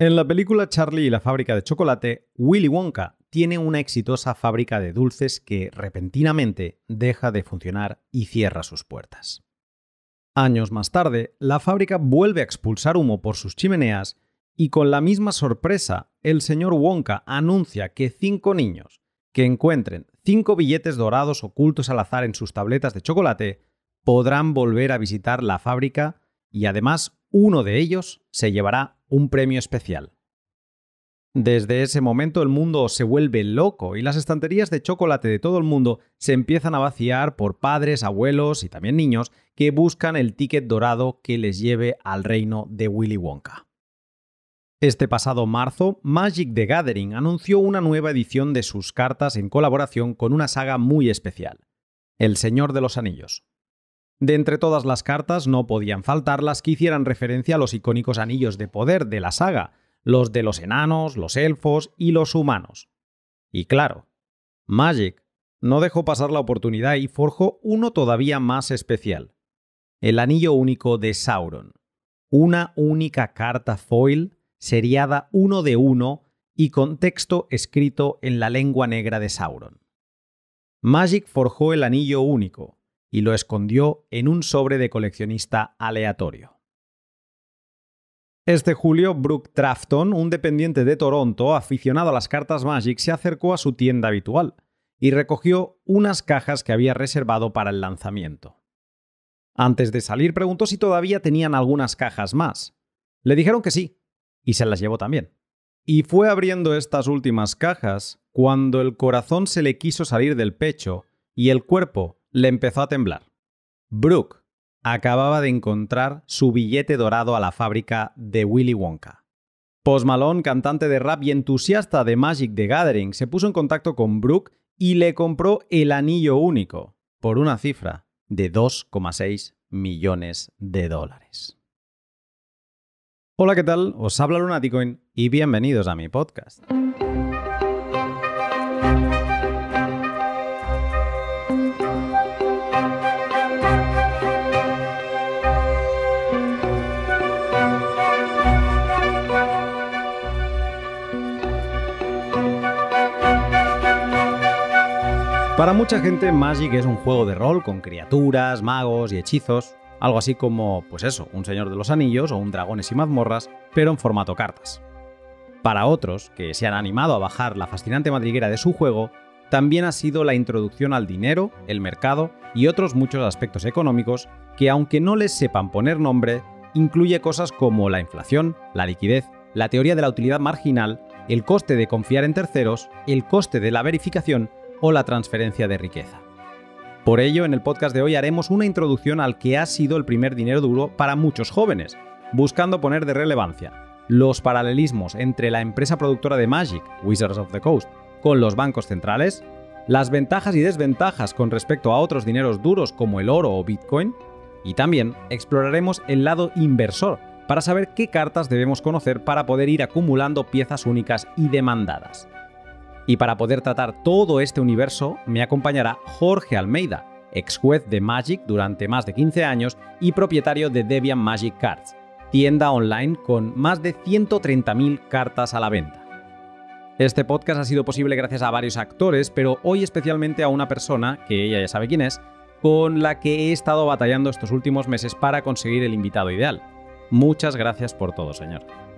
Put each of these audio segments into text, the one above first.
En la película Charlie y la fábrica de chocolate, Willy Wonka tiene una exitosa fábrica de dulces que repentinamente deja de funcionar y cierra sus puertas. Años más tarde, la fábrica vuelve a expulsar humo por sus chimeneas y con la misma sorpresa, el señor Wonka anuncia que cinco niños que encuentren cinco billetes dorados ocultos al azar en sus tabletas de chocolate podrán volver a visitar la fábrica y además uno de ellos se llevará un premio especial. Desde ese momento el mundo se vuelve loco y las estanterías de chocolate de todo el mundo se empiezan a vaciar por padres, abuelos y también niños que buscan el ticket dorado que les lleve al reino de Willy Wonka. Este pasado marzo, Magic the Gathering anunció una nueva edición de sus cartas en colaboración con una saga muy especial, El Señor de los Anillos. De entre todas las cartas no podían faltar las que hicieran referencia a los icónicos anillos de poder de la saga, los de los enanos, los elfos y los humanos. Y claro, Magic no dejó pasar la oportunidad y forjó uno todavía más especial, el anillo único de Sauron, una única carta foil seriada uno de uno y con texto escrito en la lengua negra de Sauron. Magic forjó el anillo único, y lo escondió en un sobre de coleccionista aleatorio. Este julio, Brooke Trafton, un dependiente de Toronto aficionado a las cartas Magic, se acercó a su tienda habitual y recogió unas cajas que había reservado para el lanzamiento. Antes de salir preguntó si todavía tenían algunas cajas más. Le dijeron que sí, y se las llevó también. Y fue abriendo estas últimas cajas cuando el corazón se le quiso salir del pecho y el cuerpo le empezó a temblar. Brooke acababa de encontrar su billete dorado a la fábrica de Willy Wonka. Post Malone, cantante de rap y entusiasta de Magic the Gathering, se puso en contacto con Brooke y le compró el anillo único por una cifra de 2,6 millones de dólares. Hola, ¿qué tal? Os habla Lunaticoin y bienvenidos a mi podcast. Para mucha gente, Magic es un juego de rol con criaturas, magos y hechizos, algo así como, pues eso, un Señor de los Anillos o un Dragones y mazmorras, pero en formato cartas. Para otros, que se han animado a bajar la fascinante madriguera de su juego, también ha sido la introducción al dinero, el mercado y otros muchos aspectos económicos que, aunque no les sepan poner nombre, incluye cosas como la inflación, la liquidez, la teoría de la utilidad marginal, el coste de confiar en terceros, el coste de la verificación o la transferencia de riqueza. Por ello, en el podcast de hoy haremos una introducción al que ha sido el primer dinero duro para muchos jóvenes, buscando poner de relevancia los paralelismos entre la empresa productora de Magic, Wizards of the Coast, con los bancos centrales, las ventajas y desventajas con respecto a otros dineros duros como el oro o Bitcoin, y también exploraremos el lado inversor para saber qué cartas debemos conocer para poder ir acumulando piezas únicas y demandadas. Y para poder tratar todo este universo me acompañará Jorge Almeida, ex juez de Magic durante más de 15 años y propietario de Debian Magic Cards, tienda online con más de 130.000 cartas a la venta. Este podcast ha sido posible gracias a varios actores, pero hoy especialmente a una persona, que ella ya sabe quién es, con la que he estado batallando estos últimos meses para conseguir el invitado ideal. Muchas gracias por todo, señor.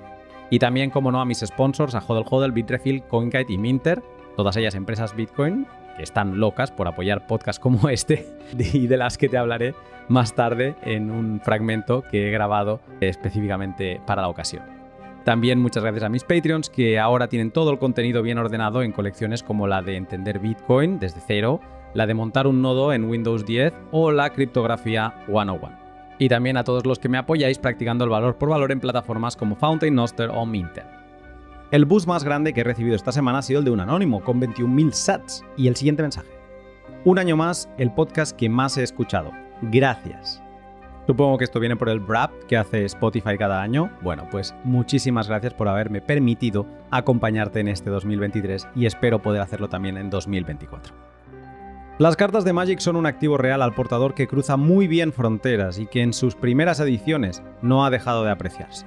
Y también, como no, a mis sponsors, a Hodel Hodel, Bitrefill, CoinKite y Minter, todas ellas empresas Bitcoin que están locas por apoyar podcasts como este y de las que te hablaré más tarde en un fragmento que he grabado específicamente para la ocasión. También muchas gracias a mis Patreons que ahora tienen todo el contenido bien ordenado en colecciones como la de entender Bitcoin desde cero, la de montar un nodo en Windows 10 o la criptografía 101 y también a todos los que me apoyáis practicando el valor por valor en plataformas como Fountain, Noster o Minter. El bus más grande que he recibido esta semana ha sido el de un anónimo, con 21.000 sats. Y el siguiente mensaje. Un año más, el podcast que más he escuchado. Gracias. Supongo que esto viene por el wrap que hace Spotify cada año. Bueno, pues muchísimas gracias por haberme permitido acompañarte en este 2023 y espero poder hacerlo también en 2024. Las cartas de Magic son un activo real al portador que cruza muy bien fronteras y que en sus primeras ediciones no ha dejado de apreciarse.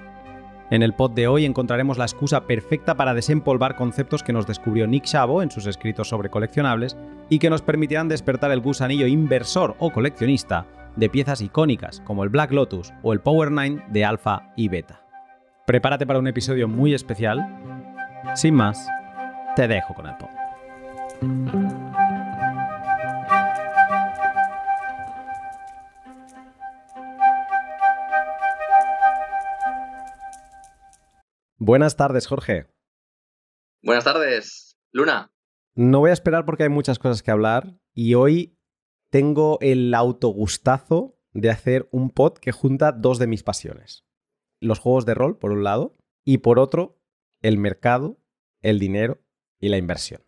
En el pod de hoy encontraremos la excusa perfecta para desempolvar conceptos que nos descubrió Nick Szabo en sus escritos sobre coleccionables y que nos permitirán despertar el gusanillo inversor o coleccionista de piezas icónicas como el Black Lotus o el Power 9 de Alpha y Beta. Prepárate para un episodio muy especial. Sin más, te dejo con el pod. Buenas tardes, Jorge. Buenas tardes, Luna. No voy a esperar porque hay muchas cosas que hablar y hoy tengo el autogustazo de hacer un pod que junta dos de mis pasiones. Los juegos de rol, por un lado, y por otro, el mercado, el dinero y la inversión.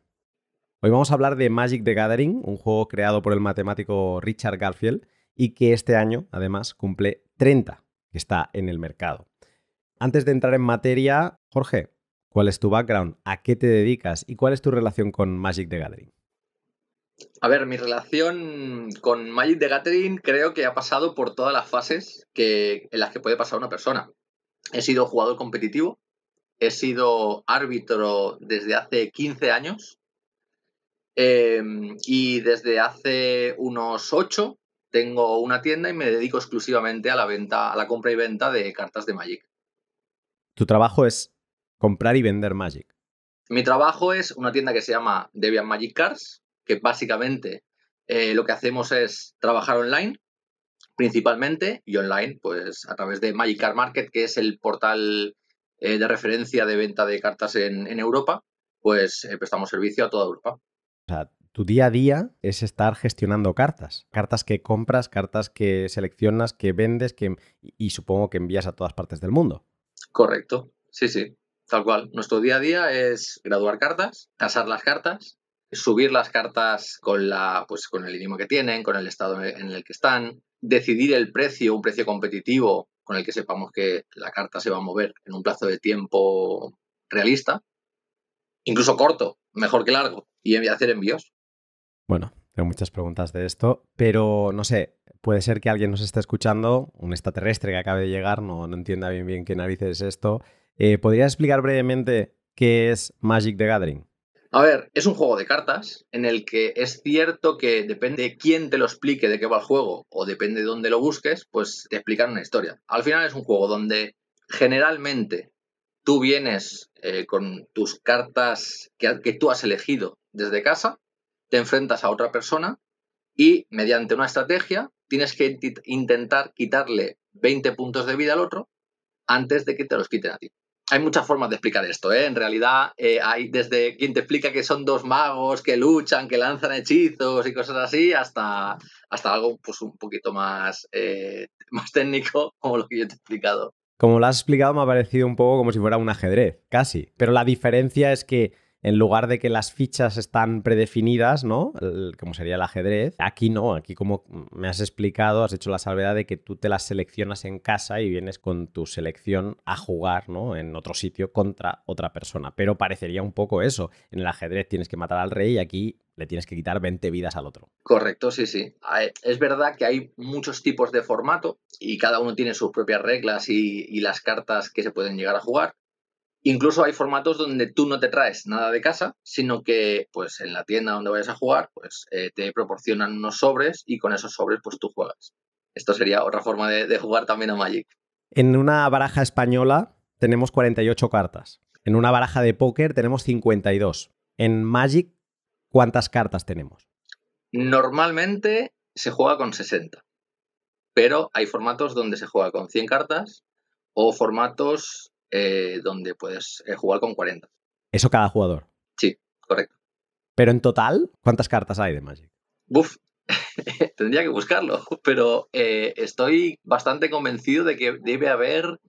Hoy vamos a hablar de Magic the Gathering, un juego creado por el matemático Richard Garfield y que este año, además, cumple 30, que está en el mercado. Antes de entrar en materia, Jorge, ¿cuál es tu background? ¿A qué te dedicas? ¿Y cuál es tu relación con Magic the Gathering? A ver, mi relación con Magic the Gathering creo que ha pasado por todas las fases en las que puede pasar una persona. He sido jugador competitivo, he sido árbitro desde hace 15 años em, y desde hace unos 8 tengo una tienda y me dedico exclusivamente a la venta, a la compra y venta de cartas de Magic. Tu trabajo es comprar y vender Magic. Mi trabajo es una tienda que se llama Debian Magic Cards, que básicamente eh, lo que hacemos es trabajar online, principalmente, y online, pues a través de Magic Card Market, que es el portal eh, de referencia de venta de cartas en, Europa, pues eh, prestamos servicio a toda Europa. O sea, tu día a día es estar gestionando cartas. Cartas que compras, cartas que seleccionas, que vendes que, y supongo que envías a todas partes del mundo. Correcto, sí, sí, tal cual. Nuestro día a día es graduar cartas, tasar las cartas, subir las cartas con, la, pues, con el idioma que tienen, con el estado en el que están, decidir el precio, un precio competitivo con el que sepamos que la carta se va a mover en un plazo de tiempo realista, incluso corto, mejor que largo, y hacer envíos. Bueno, tengo muchas preguntas de esto, pero no sé, puede ser que alguien nos esté escuchando, un extraterrestre que acabe de llegar, no, no entienda bien bien qué narices es esto. Eh, ¿Podrías explicar brevemente qué es Magic the Gathering? A ver, es un juego de cartas en el que es cierto que depende de quién te lo explique de qué va el juego o depende de dónde lo busques, pues te explican una historia. Al final es un juego donde generalmente tú vienes eh, con tus cartas que tú has elegido desde casa te enfrentas a otra persona y mediante una estrategia tienes que intentar quitarle 20 puntos de vida al otro antes de que te los quiten a ti. Hay muchas formas de explicar esto, ¿eh? En realidad eh, hay desde quien te explica que son dos magos que luchan, que lanzan hechizos y cosas así, hasta, hasta algo pues un poquito más, eh, más técnico, como lo que yo te he explicado. Como lo has explicado, me ha parecido un poco como si fuera un ajedrez, casi. Pero la diferencia es que en lugar de que las fichas están predefinidas, ¿no? como sería el ajedrez, aquí no, aquí como me has explicado, has hecho la salvedad de que tú te las seleccionas en casa y vienes con tu selección a jugar, ¿no? En otro sitio contra otra persona. Pero parecería un poco eso. En el ajedrez tienes que matar al rey y aquí le tienes que quitar 20 vidas al otro. Correcto, sí, sí. Es verdad que hay muchos tipos de formato y cada uno tiene sus propias reglas y las cartas que se pueden llegar a jugar. Incluso hay formatos donde tú no te traes nada de casa, sino que pues en la tienda donde vayas a jugar, pues eh, te proporcionan unos sobres y con esos sobres pues tú juegas. Esto sería otra forma de, jugar también a Magic. En una baraja española tenemos 48 cartas. En una baraja de póker tenemos 52. En Magic, ¿cuántas cartas tenemos? Normalmente se juega con 60. Pero hay formatos donde se juega con 100 cartas o formatos eh, donde puedes eh, jugar con 40. ¿Eso cada jugador? Sí, correcto. Pero en total, ¿cuántas cartas hay de Magic? Buf, tendría que buscarlo, pero eh, estoy bastante convencido de que debe haber,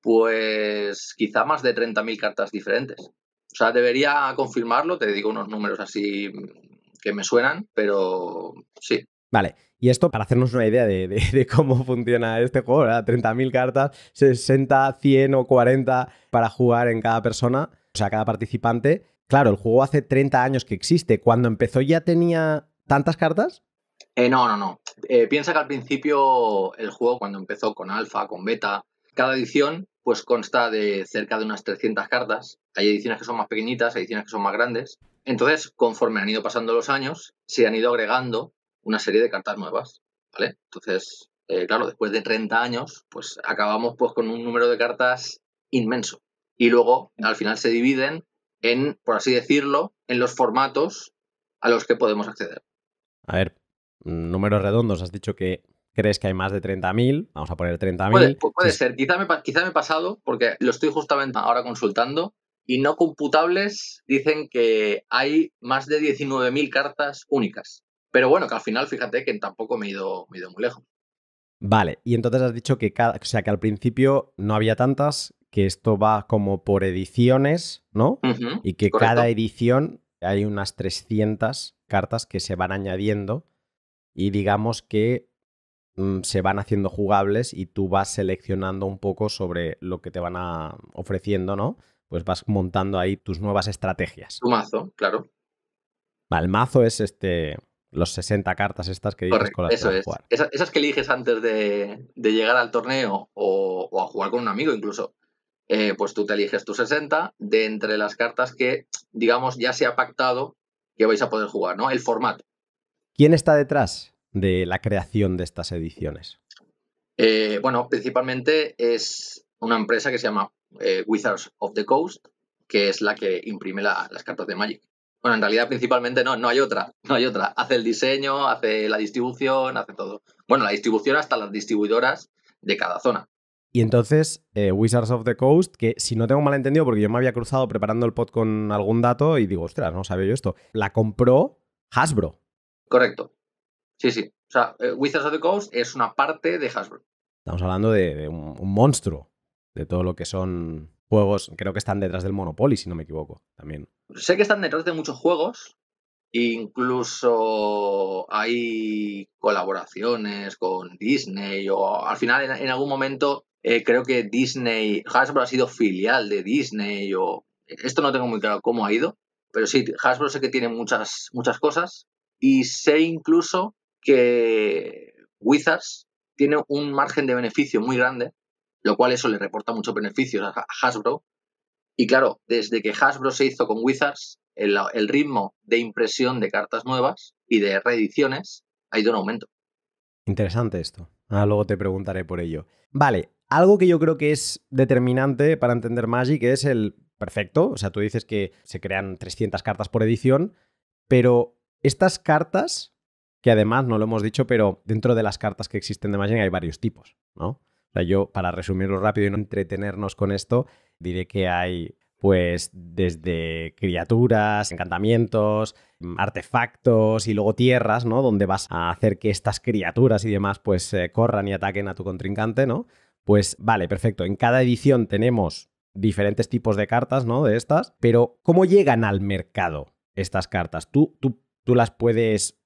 pues, quizá más de 30.000 cartas diferentes. O sea, debería confirmarlo, te digo unos números así que me suenan, pero sí. Vale, y esto, para hacernos una idea de, cómo funciona este juego, 30.000 cartas, 60, 100 o 40 para jugar en cada persona, o sea, cada participante. Claro, el juego hace 30 años que existe. ¿Cuando empezó ya tenía tantas cartas? Eh, no, no, no. Eh, piensa que al principio el juego, cuando empezó con alfa, con beta, cada edición pues consta de cerca de unas 300 cartas. Hay ediciones que son más pequeñitas, hay ediciones que son más grandes. Entonces, conforme han ido pasando los años, se han ido agregando una serie de cartas nuevas, ¿vale? Entonces, eh, claro, después de 30 años, pues acabamos pues con un número de cartas inmenso. Y luego, al final, se dividen en, por así decirlo, en los formatos a los que podemos acceder. A ver, números redondos, has dicho que crees que hay más de 30.000, vamos a poner 30.000. Puede, puede ser, quizá me, quizá me he pasado, porque lo estoy justamente ahora consultando, y no computables dicen que hay más de 19.000 cartas únicas. Pero bueno, que al final, fíjate que tampoco me he ido, me he ido muy lejos. Vale, y entonces has dicho que, cada, o sea, que al principio no había tantas, que esto va como por ediciones, ¿no? Y que correcto. cada edición hay unas 300 cartas que se van añadiendo y digamos que mm, se van haciendo jugables y tú vas seleccionando un poco sobre lo que te van a- ofreciendo, ¿no? Pues vas montando ahí tus nuevas estrategias. Tu mazo, claro. Vale, el mazo es este los 60 cartas estas que dices con las que eso vas a es. jugar. Esa- esas que eliges antes de, de llegar al torneo o, o a jugar con un amigo incluso. Eh, pues tú te eliges tus 60 de entre las cartas que, digamos, ya se ha pactado que vais a poder jugar, ¿no? El formato. ¿Quién está detrás de la creación de estas ediciones? Eh, bueno, principalmente es una empresa que se llama eh, Wizards of the Coast, que es la que imprime la- las cartas de Magic. Bueno, en realidad principalmente no, no hay otra, no hay otra. Hace el diseño, hace la distribución, hace todo. Bueno, la distribución hasta las distribuidoras de cada zona. Y entonces, eh, Wizards of the Coast, que si no tengo mal entendido, porque yo me había cruzado preparando el pod con algún dato y digo, ostras, no sabía yo esto. La compró Hasbro. Correcto. Sí, sí. O sea, eh, Wizards of the Coast es una parte de Hasbro. Estamos hablando de, de un, un monstruo de todo lo que son juegos. Creo que están detrás del Monopoly, si no me equivoco, también. Sé que están detrás de muchos juegos. Incluso hay colaboraciones con Disney o al final en, algún momento eh, creo que Disney, Hasbro ha sido filial de Disney o esto no tengo muy claro cómo ha ido, pero sí, Hasbro sé que tiene muchas, muchas cosas y sé incluso que Wizards tiene un margen de beneficio muy grande, lo cual eso le reporta muchos beneficios a Hasbro y claro, desde que Hasbro se hizo con Wizards, el, ritmo de impresión de cartas nuevas y de reediciones ha ido en aumento. Interesante esto. Ahora luego te preguntaré por ello. Vale, algo que yo creo que es determinante para entender Magic es el perfecto. O sea, tú dices que se crean 300 cartas por edición, pero estas cartas, que además no lo hemos dicho, pero dentro de las cartas que existen de Magic hay varios tipos, ¿no? O sea, yo, para resumirlo rápido y no entretenernos con esto, diré que hay, pues, desde criaturas, encantamientos, artefactos y luego tierras, ¿no? Donde vas a hacer que estas criaturas y demás, pues, eh, corran y ataquen a tu contrincante, ¿no? Pues, vale, perfecto. En cada edición tenemos diferentes tipos de cartas, ¿no? De estas, pero ¿cómo llegan al mercado estas cartas? ¿Tú, tú, tú las puedes mm,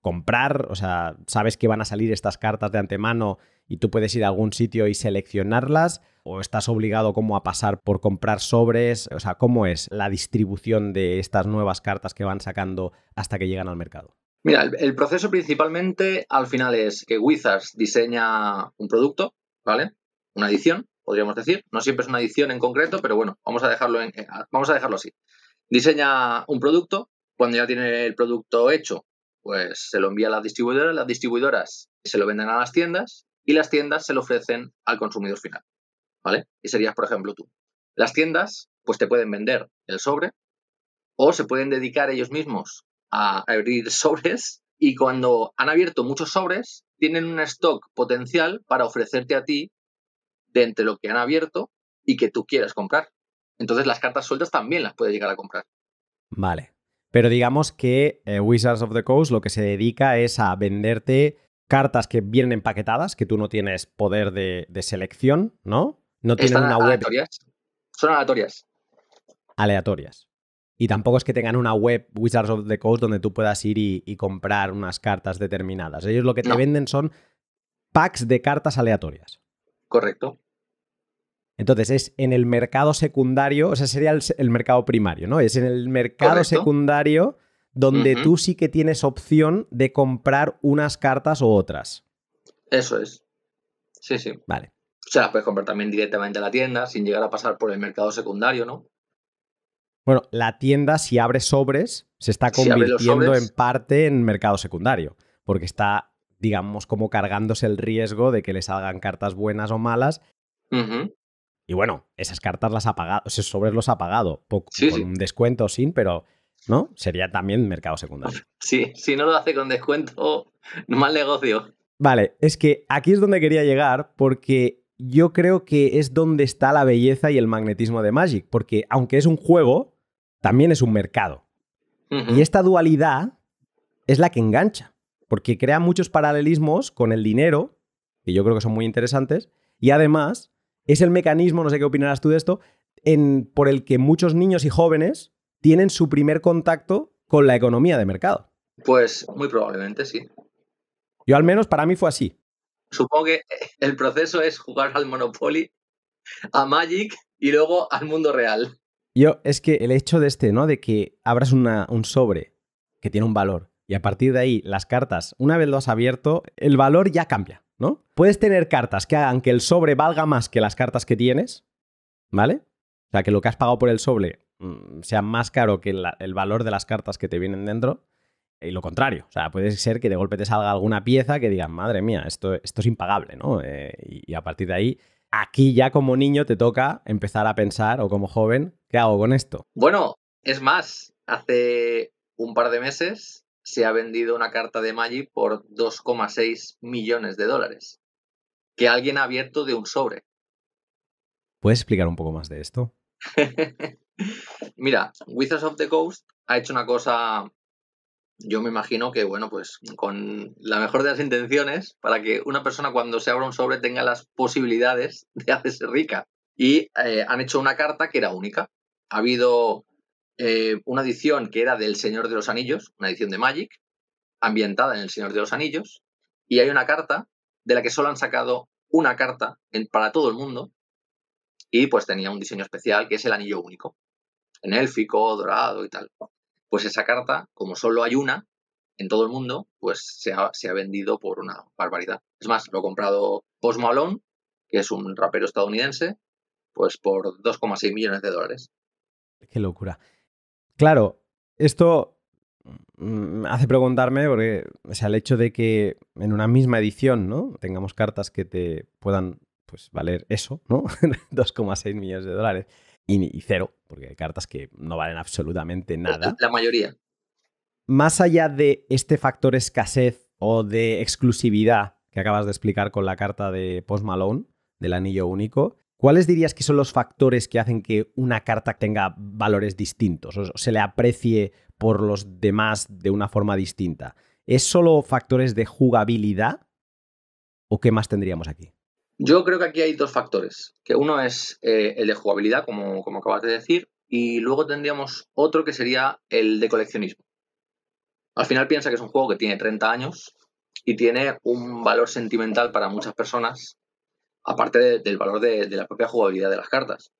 comprar? O sea, ¿sabes que van a salir estas cartas de antemano y tú puedes ir a algún sitio y seleccionarlas? ¿O estás obligado como a pasar por comprar sobres? O sea, ¿cómo es la distribución de estas nuevas cartas que van sacando hasta que llegan al mercado? Mira, el, el proceso principalmente al final es que Wizards diseña un producto, ¿vale? Una edición, podríamos decir. No siempre es una edición en concreto, pero bueno, vamos a dejarlo, en, eh, vamos a dejarlo así. Diseña un producto, cuando ya tiene el producto hecho, pues se lo envía a las distribuidoras, las distribuidoras se lo venden a las tiendas y las tiendas se lo ofrecen al consumidor final, ¿vale? Y serías, por ejemplo, tú. Las tiendas, pues te pueden vender el sobre o se pueden dedicar ellos mismos a abrir sobres y cuando han abierto muchos sobres, tienen un stock potencial para ofrecerte a ti de entre lo que han abierto y que tú quieras comprar. Entonces las cartas sueltas también las puedes llegar a comprar. Vale. Pero digamos que eh, Wizards of the Coast lo que se dedica es a venderte cartas que vienen empaquetadas, que tú no tienes poder de, de selección, ¿no? No tienen una web aleatorias. Son aleatorias. aleatorias. Y tampoco es que tengan una web Wizards of the Coast donde tú puedas ir y, y comprar unas cartas determinadas. Ellos lo que te No. venden son packs de cartas aleatorias. Correcto. Entonces es en el mercado secundario, o sea, sería el, el mercado primario, ¿no? Es en el mercado Correcto. secundario donde tú sí que tienes opción de comprar unas cartas u otras. Eso es. Sí, sí. Vale. O Se las puedes comprar también directamente a la tienda, sin llegar a pasar por el mercado secundario, ¿no? Bueno, la tienda, si abre sobres, se está convirtiendo en parte en mercado secundario, porque está, digamos, como cargándose el riesgo de que le salgan cartas buenas o malas. Y bueno, esas cartas las ha pagado, esos sobres los ha pagado, poco, Sí, con sí. un descuento o sin, pero ¿no? Sería también mercado secundario. Sí, si no lo hace con descuento, mal negocio. Vale, es que aquí es donde quería llegar porque yo creo que es donde está la belleza y el magnetismo de Magic, porque aunque es un juego, también es un mercado. Y esta dualidad es la que engancha, porque crea muchos paralelismos con el dinero, que yo creo que son muy interesantes, y además es el mecanismo, no sé qué opinarás tú de esto, en, por el que muchos niños y jóvenes tienen su primer contacto con la economía de mercado. Pues muy probablemente sí. Yo al menos para mí fue así. Supongo que el proceso es jugar al Monopoly, a Magic y luego al mundo real. Yo, es que el hecho de este, ¿no? De que abras una- un sobre que tiene un valor y a partir de ahí las cartas, una vez lo has abierto, el valor ya cambia, ¿no? Puedes tener cartas que hagan que el sobre valga más que las cartas que tienes, ¿vale? O sea, que lo que has pagado por el sobre mm, sea más caro que el valor de las cartas que te vienen dentro. Y lo contrario, o sea, puede ser que de golpe te salga alguna pieza que digan, madre mía, esto, esto es impagable, ¿no? Eh, y, y a partir de ahí, aquí ya como niño te toca empezar a pensar, o como joven, ¿qué hago con esto? Bueno, es más, hace un par de meses se ha vendido una carta de Magic por 2,6 millones de dólares. Que alguien ha abierto de un sobre. ¿Puedes explicar un poco más de esto? Mira, Wizards of the Coast ha hecho una cosa, yo me imagino que, bueno, pues con la mejor de las intenciones, para que una persona cuando se abra un sobre tenga las posibilidades de hacerse rica. Y eh, han hecho una carta que era única. Ha habido eh, una edición que era del Señor de los Anillos, una edición de Magic, ambientada en el Señor de los Anillos, y hay una carta de la que solo han sacado una carta para todo el mundo, y pues tenía un diseño especial que es el anillo único, en élfico, dorado y tal. Pues esa carta, como solo hay una en todo el mundo, pues se ha, se ha vendido por una barbaridad. Es más, lo ha comprado Post Malone, que es un rapero estadounidense, pues por 2,6 millones de dólares. Qué locura. Claro, esto mm, me hace preguntarme, porque, o sea, el hecho de que en una misma edición, ¿no? Tengamos cartas que te puedan, pues, valer eso, ¿no? 2,6 millones de dólares. Y, y cero, porque hay cartas que no valen absolutamente nada. La mayoría. Más allá de este factor escasez o de exclusividad que acabas de explicar con la carta de Post Malone, del anillo único, ¿cuáles dirías que son los factores que hacen que una carta tenga valores distintos o se le aprecie por los demás de una forma distinta? ¿Es solo factores de jugabilidad o qué más tendríamos aquí? Yo creo que aquí hay dos factores, que uno es eh, el de jugabilidad, como, como acabas de decir, y luego tendríamos otro que sería el de coleccionismo. Al final piensa que es un juego que tiene 30 años y tiene un valor sentimental para muchas personas, aparte de- del valor de, de la propia jugabilidad de las cartas.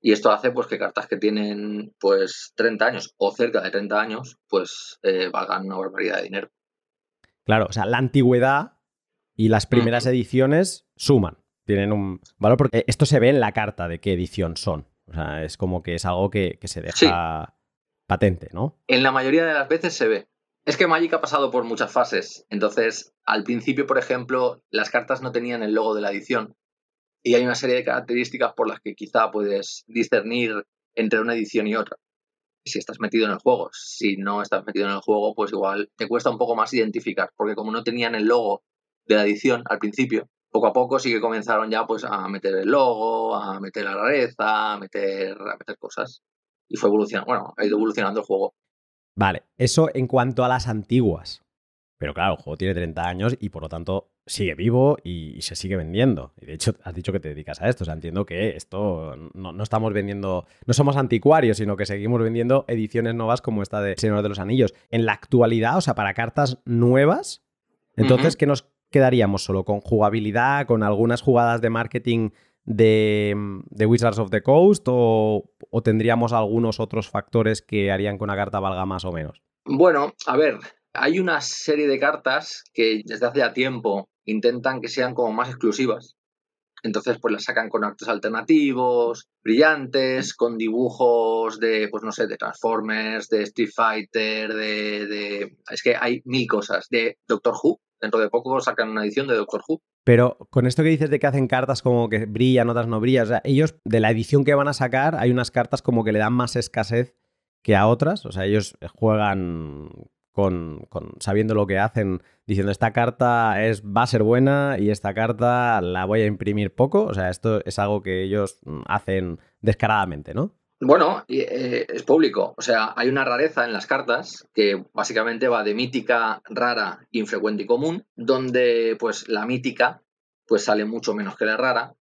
Y esto hace pues que cartas que tienen pues 30 años o cerca de 30 años, pues eh, valgan una barbaridad de dinero. Claro, o sea, la antigüedad y las primeras ediciones suman, tienen un valor porque esto se ve en la carta de qué edición son. O sea, es como que es algo que, que se deja patente, ¿no? En la mayoría de las veces se ve. Es que Magic ha pasado por muchas fases. Entonces, al principio, por ejemplo, las cartas no tenían el logo de la edición. Y hay una serie de características por las que quizá puedes discernir entre una edición y otra. Si estás metido en el juego. Si no estás metido en el juego, pues igual te cuesta un poco más identificar. Porque como no tenían el logo de la edición al principio, poco a poco sí que comenzaron ya pues a meter el logo, a meter la rareza, a meter, a meter cosas. Y fue evolucionando, bueno, ha ido evolucionando el juego. Vale, eso en cuanto a las antiguas. Pero claro, el juego tiene 30 años y por lo tanto sigue vivo y, se sigue vendiendo. Y de hecho, has dicho que te dedicas a esto. O sea, entiendo que esto no, no estamos vendiendo, no somos anticuarios, sino que seguimos vendiendo ediciones nuevas como esta de Señor de los Anillos. En la actualidad, o sea, para cartas nuevas, entonces. ¿qué nos quedaríamos? ¿Solo con jugabilidad, con algunas jugadas de marketing de, de Wizards of the Coast o, o tendríamos algunos otros factores que harían que una carta valga más o menos? Bueno, a ver, hay una serie de cartas que desde hace ya tiempo intentan que sean como más exclusivas. Entonces, pues las sacan con artes alternativos, brillantes, con dibujos de, pues no sé, de Transformers, de Street Fighter, de, de... Es que hay mil cosas. De Doctor Who, dentro de poco sacan una edición de Doctor Who. Pero con esto que dices de que hacen cartas como que brillan, otras no brillan, o sea, ellos de la edición que van a sacar hay unas cartas como que le dan más escasez que a otras, o sea, ellos juegan con, sabiendo lo que hacen, diciendo esta carta es, va a ser buena y esta carta la voy a imprimir poco. O sea, esto es algo que ellos mm, hacen descaradamente, ¿no? Bueno, eh, es público. O sea, hay una rareza en las cartas que básicamente va de mítica, rara, infrecuente y común, donde pues la mítica pues sale mucho menos que la rara,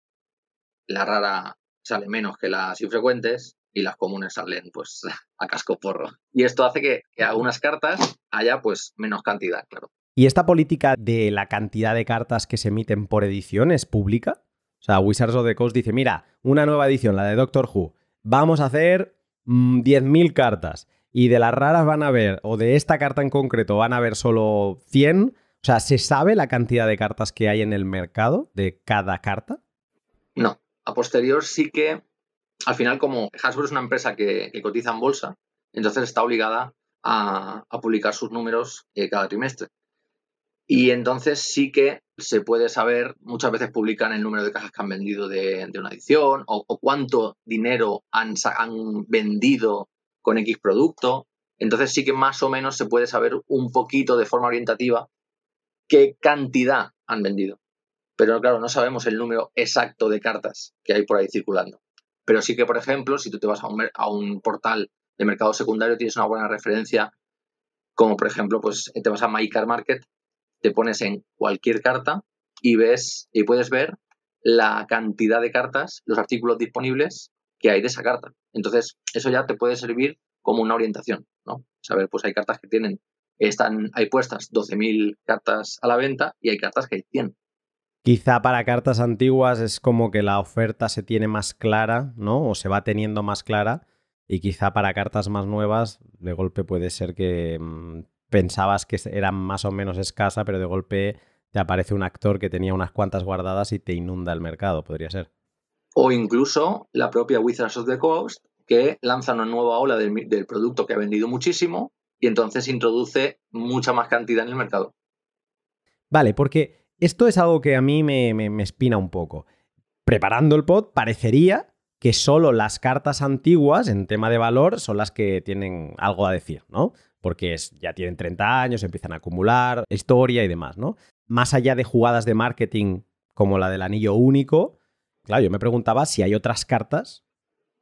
la rara sale menos que las infrecuentes y las comunes salen pues a casco porro. Y esto hace que, algunas cartas haya pues menos cantidad, claro. ¿Y esta política de la cantidad de cartas que se emiten por edición es pública? O sea, Wizards of the Coast dice, mira, una nueva edición, la de Doctor Who, vamos a hacer 10.000 mm, cartas y de las raras van a ver, o de esta carta en concreto van a ver solo 100. O sea, ¿se sabe la cantidad de cartas que hay en el mercado de cada carta? No, a posterior sí que al final, como Hasbro es una empresa que, cotiza en bolsa, entonces está obligada a, publicar sus números eh, cada trimestre. Y entonces sí que se puede saber, muchas veces publican el número de cajas que han vendido de, una edición o, cuánto dinero han, han vendido con X producto. Entonces sí que más o menos se puede saber un poquito de forma orientativa qué cantidad han vendido. Pero claro, no sabemos el número exacto de cartas que hay por ahí circulando. Pero sí que, por ejemplo, si tú te vas a un, portal de mercado secundario, tienes una buena referencia, como por ejemplo, pues te vas a MyCar Market, te pones en cualquier carta y ves y puedes ver la cantidad de cartas, los artículos disponibles que hay de esa carta. Entonces, eso ya te puede servir como una orientación, ¿no? Saber, pues hay cartas que tienen, están, hay puestas 12.000 cartas a la venta y hay cartas que hay 100. Quizá para cartas antiguas es como que la oferta se tiene más clara, ¿no? O se va teniendo más clara. Y quizá para cartas más nuevas, de golpe puede ser que mm, pensabas que era más o menos escasa, pero de golpe te aparece un actor que tenía unas cuantas guardadas y te inunda el mercado, podría ser. O incluso la propia Wizards of the Coast, que lanza una nueva ola del, del producto que ha vendido muchísimo y entonces introduce mucha más cantidad en el mercado. Vale, porque esto es algo que a mí me, espina un poco. Preparando el pod, parecería que solo las cartas antiguas en tema de valor son las que tienen algo a decir, ¿no? Porque ya tienen 30 años, empiezan a acumular historia y demás, ¿no? Más allá de jugadas de marketing como la del anillo único, claro, yo me preguntaba si hay otras cartas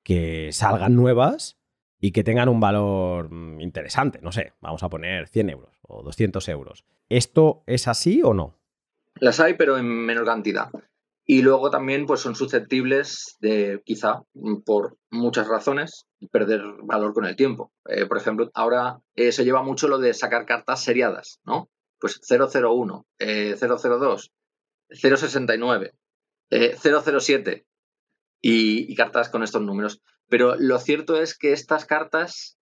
que salgan nuevas y que tengan un valor mm, interesante, no sé, vamos a poner 100 euros o 200 euros. ¿Esto es así o no? Las hay, pero en menor cantidad. Y luego también pues, son susceptibles de, quizá, por muchas razones, perder valor con el tiempo. Eh, por ejemplo, ahora eh, se lleva mucho lo de sacar cartas seriadas, ¿no? Pues 001, 002, 069, 007 y, y cartas con estos números. Pero lo cierto es que estas cartas,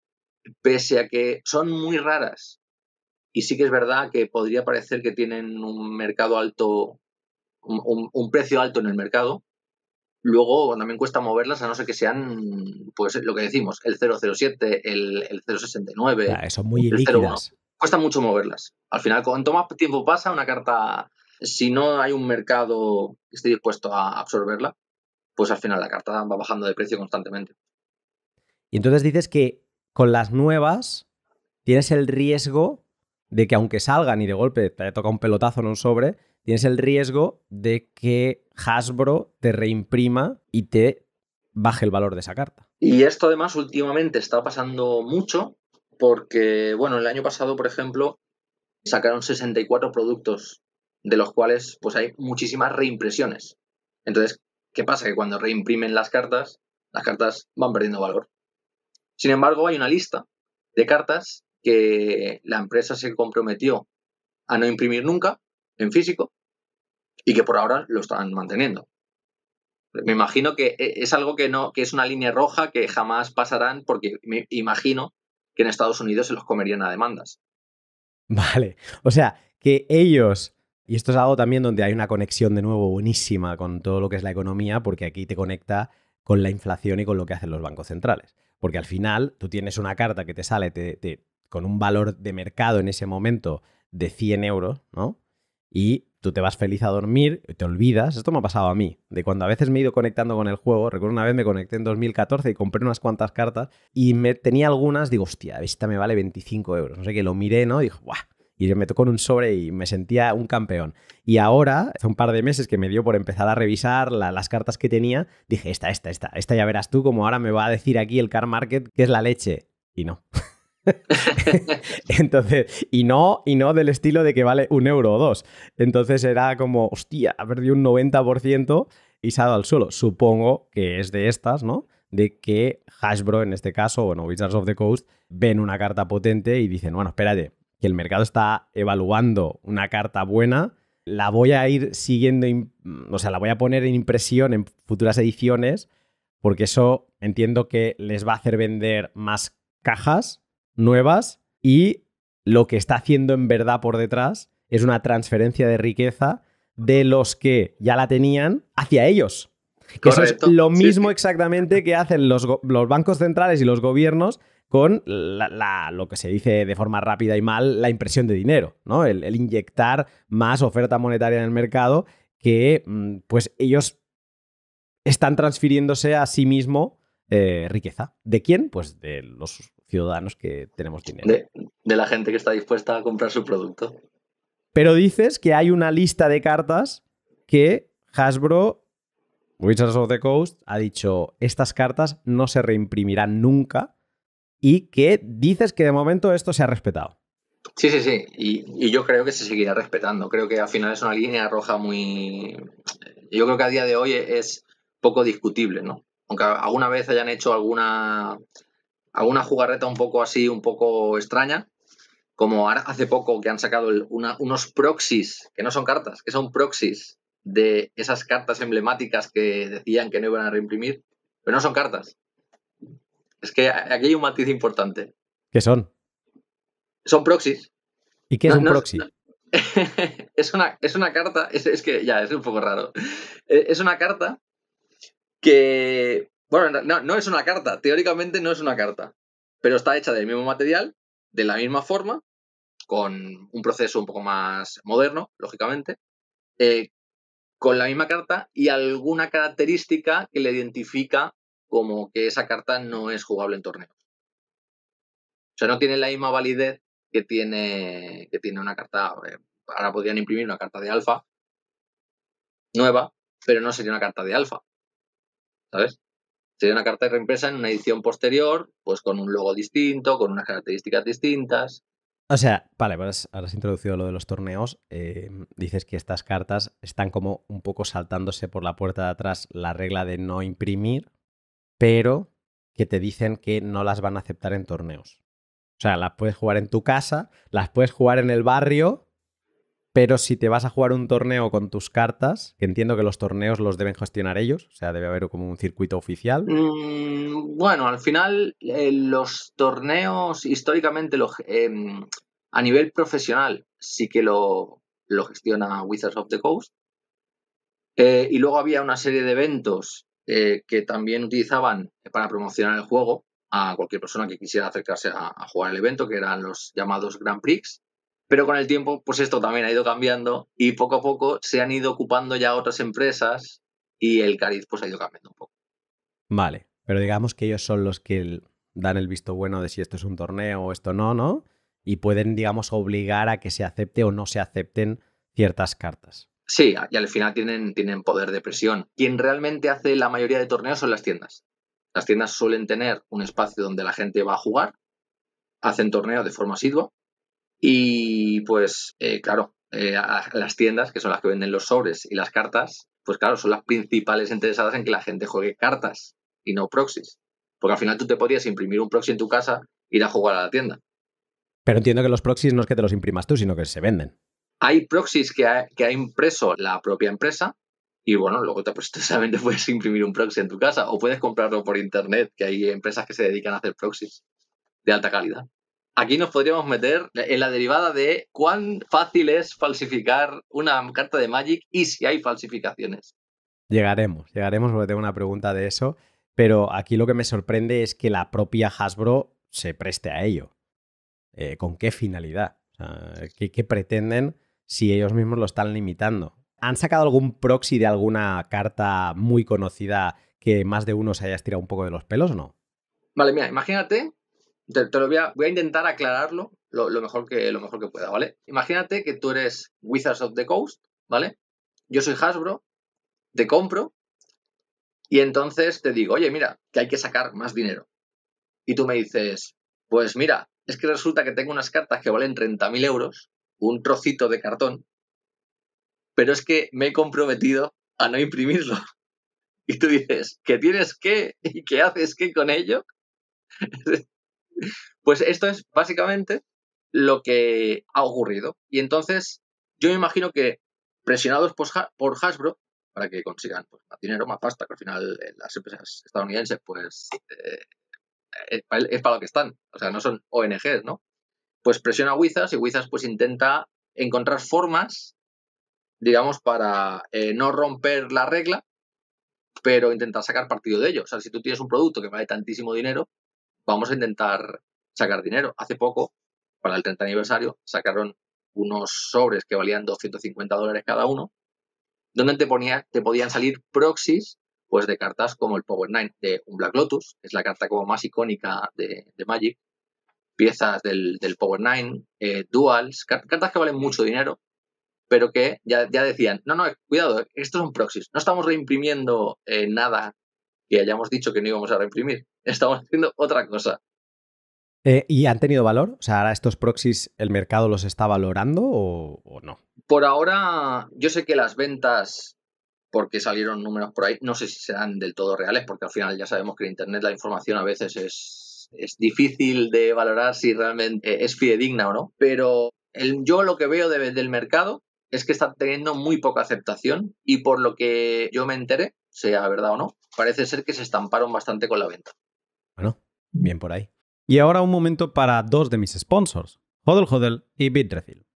pese a que son muy raras y sí que es verdad que podría parecer que tienen un mercado alto, un, precio alto en el mercado. Luego también cuesta moverlas a no ser que sean, pues lo que decimos, el 007, el, el 069, ya, son muy el Cuesta mucho moverlas. Al final, cuanto más tiempo pasa, una carta, si no hay un mercado que esté dispuesto a absorberla, pues al final la carta va bajando de precio constantemente. Y entonces dices que con las nuevas tienes el riesgo de que aunque salgan y de golpe te toca un pelotazo en un sobre, tienes el riesgo de que Hasbro te reimprima y te baje el valor de esa carta. Y esto además últimamente está pasando mucho porque, bueno, el año pasado, por ejemplo, sacaron 64 productos de los cuales pues hay muchísimas reimpresiones. Entonces, ¿qué pasa? Que cuando reimprimen las cartas, las cartas van perdiendo valor. Sin embargo, hay una lista de cartas que la empresa se comprometió a no imprimir nunca en físico y que por ahora lo están manteniendo. Me imagino que e, es algo que no, que es una línea roja que jamás pasarán porque me imagino que en Estados Unidos se los comerían a demandas. Vale. O sea, que ellos Y esto es algo también donde hay una conexión de nuevo buenísima con todo lo que es la economía, porque aquí te conecta con la inflación y con lo que hacen los bancos centrales. Porque al final tú tienes una carta que te sale con un valor de mercado en ese momento de 100 euros, ¿no? Y tú te vas feliz a dormir, te olvidas. Esto me ha pasado a mí, de cuando a veces me he ido conectando con el juego. Recuerdo una vez me conecté en 2014 y compré unas cuantas cartas y me tenía algunas, digo, hostia, esta me vale 25 euros. No sé qué, lo miré, ¿no? Y dije. Y me tocó en un sobre y me sentía un campeón. Y ahora, hace un par de meses que me dio por empezar a revisar las cartas que tenía, dije, esta, esta, esta, esta ya verás tú como ahora me va a decir aquí el car market que es la leche. Y no. Entonces, y no, y no del estilo de que vale un euro o dos. Entonces era como, hostia, ha perdido un 90% y se ha dado al suelo. Supongo que es de estas, ¿no? De que Hashbro, en este caso, bueno, Wizards of the Coast, ven una carta potente y dicen, bueno, espérate, que el mercado está evaluando una carta buena, la voy a ir siguiendo, o sea, la voy a poner en impresión en futuras ediciones, porque eso entiendo que les va a hacer vender más cajas nuevas y lo que está haciendo en verdad por detrás es una transferencia de riqueza de los que ya la tenían hacia ellos. Que eso es lo mismo exactamente que hacen los, los, bancos centrales y los gobiernos con lo que se dice de forma rápida y mal, la impresión de dinero, ¿no? El, inyectar más oferta monetaria en el mercado que mm, pues ellos están transfiriéndose a sí mismo eh, riqueza. ¿De quién? Pues de los ciudadanos que tenemos dinero. De, de, la gente que está dispuesta a comprar su producto. Pero dices que hay una lista de cartas que Hasbro, Wizards of the Coast, ha dicho, estas cartas no se reimprimirán nunca y que dices que de momento esto se ha respetado. Sí, sí, sí. Y, yo creo que se seguirá respetando. Creo que al final es una línea roja muy... Yo creo que a día de hoy es poco discutible, ¿no? Aunque alguna vez hayan hecho alguna, alguna jugarreta un poco así, un poco extraña, como hace poco que han sacado unos proxies, que no son cartas, que son proxies de esas cartas emblemáticas que decían que no iban a reimprimir, pero no son cartas. Es que aquí hay un matiz importante. ¿Qué son? Son proxies. ¿Y qué es un proxy? es, una, es una carta, es, que ya, es un poco raro. Eh, es una carta que, bueno, no, es una carta, teóricamente no es una carta, pero está hecha del mismo material, de la misma forma, con un proceso un poco más moderno, lógicamente, eh, con la misma carta y alguna característica que le identifica como que esa carta no es jugable en torneos. O sea, no tiene la misma validez que tiene, que tiene una carta. Eh, ahora podrían imprimir una carta de alfa nueva, pero no sería una carta de alfa. ¿Sabes? Sería una carta reimpresa en una edición posterior, pues con un logo distinto, con unas características distintas. O sea, vale, ahora has introducido lo de los torneos. Eh, dices que estas cartas están como un poco saltándose por la puerta de atrás la regla de no imprimir, pero que te dicen que no las van a aceptar en torneos. O sea, las puedes jugar en tu casa, las puedes jugar en el barrio, pero si te vas a jugar un torneo con tus cartas, que entiendo que los torneos los deben gestionar ellos, o sea, debe haber como un circuito oficial. Mm, bueno, al final eh, los torneos históricamente em, a nivel profesional sí que lo, lo gestiona Wizards of the Coast. Eh, y luego había una serie de eventos eh, que también utilizaban para promocionar el juego a cualquier persona que quisiera acercarse a, jugar el evento, que eran los llamados Grand Prix. Pero con el tiempo, pues esto también ha ido cambiando y poco a poco se han ido ocupando ya otras empresas y el cariz pues ha ido cambiando un poco. Vale, pero digamos que ellos son los que dan el visto bueno de si esto es un torneo o esto no, ¿no? Y pueden, digamos, obligar a que se acepte o no se acepten ciertas cartas. Sí, y al final tienen, tienen poder de presión. Quien realmente hace la mayoría de torneos son las tiendas. Las tiendas suelen tener un espacio donde la gente va a jugar, hacen torneos de forma asidua y pues eh, claro, eh, las tiendas, que son las que venden los sobres y las cartas, pues claro, son las principales interesadas en que la gente juegue cartas y no proxies. Porque al final tú te podrías imprimir un proxy en tu casa e ir a jugar a la tienda. Pero entiendo que los proxies no es que te los imprimas tú, sino que se venden. Hay proxies que ha, impreso la propia empresa y bueno, luego te, pues, solamente puedes imprimir un proxy en tu casa o puedes comprarlo por internet, que hay empresas que se dedican a hacer proxies de alta calidad. Aquí nos podríamos meter en la derivada de cuán fácil es falsificar una carta de Magic y si hay falsificaciones. Llegaremos, llegaremos porque tengo una pregunta de eso, pero aquí lo que me sorprende es que la propia Hasbro se preste a ello. Eh, ¿Con qué finalidad? ¿qué, pretenden si ellos mismos lo están limitando? ¿Han sacado algún proxy de alguna carta muy conocida que más de uno se haya estirado un poco de los pelos o no? Vale, mira, imagínate, te, lo voy a, voy a, intentar aclararlo lo, mejor que, lo mejor que pueda, ¿vale? Imagínate que tú eres Wizards of the Coast, ¿vale? Yo soy Hasbro, te compro y entonces te digo, oye, mira, que hay que sacar más dinero. Y tú me dices, pues mira, es que resulta que tengo unas cartas que valen 30.000 euros, un trocito de cartón, pero es que me he comprometido a no imprimirlo. Y tú dices, ¿qué tienes qué? ¿Y qué haces qué con ello? pues esto es básicamente lo que ha ocurrido. Y entonces, yo me imagino que presionados por, Hasbro, para que consigan pues, más dinero, más pasta, que al final eh, las empresas estadounidenses pues eh, es para lo que están, o sea, no son ONGs, ¿no? Pues presiona a Wizards y Wizards pues intenta encontrar formas, digamos, para eh, no romper la regla, pero intentar sacar partido de ello. O sea, si tú tienes un producto que vale tantísimo dinero, vamos a intentar sacar dinero. Hace poco, para el 30 aniversario, sacaron unos sobres que valían 250 dólares cada uno, donde te, ponía, te podían salir proxies pues de cartas como el Power Nine de un Black Lotus, que es la carta como más icónica de, Magic, piezas del, Power Nine, eh, duals, cartas que valen mucho dinero, pero que ya, decían, no, no, cuidado, estos son proxies, no estamos reimprimiendo eh, nada que hayamos dicho que no íbamos a reimprimir, estamos haciendo otra cosa. Eh, ¿Y han tenido valor? O sea, ahora estos proxies, ¿el mercado los está valorando o no? Por ahora, yo sé que las ventas porque salieron números por ahí. No sé si serán del todo reales, porque al final ya sabemos que en Internet la información a veces es, es difícil de valorar si realmente es fidedigna o no. Pero el, yo lo que veo del mercado es que está teniendo muy poca aceptación y por lo que yo me enteré, sea verdad o no, parece ser que se estamparon bastante con la venta. Bueno, bien por ahí. Y ahora un momento para dos de mis sponsors, Hodel Hodel y Bitrefill.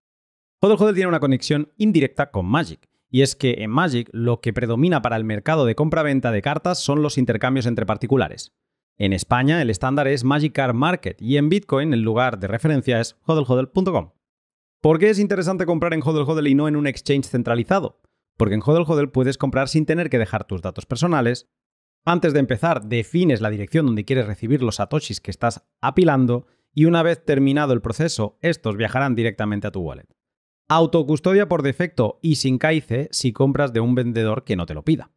Hodel Hodel tiene una conexión indirecta con Magic y es que en Magic lo que predomina para el mercado de compra-venta de cartas son los intercambios entre particulares. En España el estándar es Magic Card Market y en Bitcoin el lugar de referencia es hodlhodl.com. ¿Por qué es interesante comprar en HODL y no en un exchange centralizado? Porque en HODL puedes comprar sin tener que dejar tus datos personales. Antes de empezar, defines la dirección donde quieres recibir los satoshis que estás apilando y una vez terminado el proceso, estos viajarán directamente a tu wallet. Autocustodia por defecto y sin caice si compras de un vendedor que no te lo pida.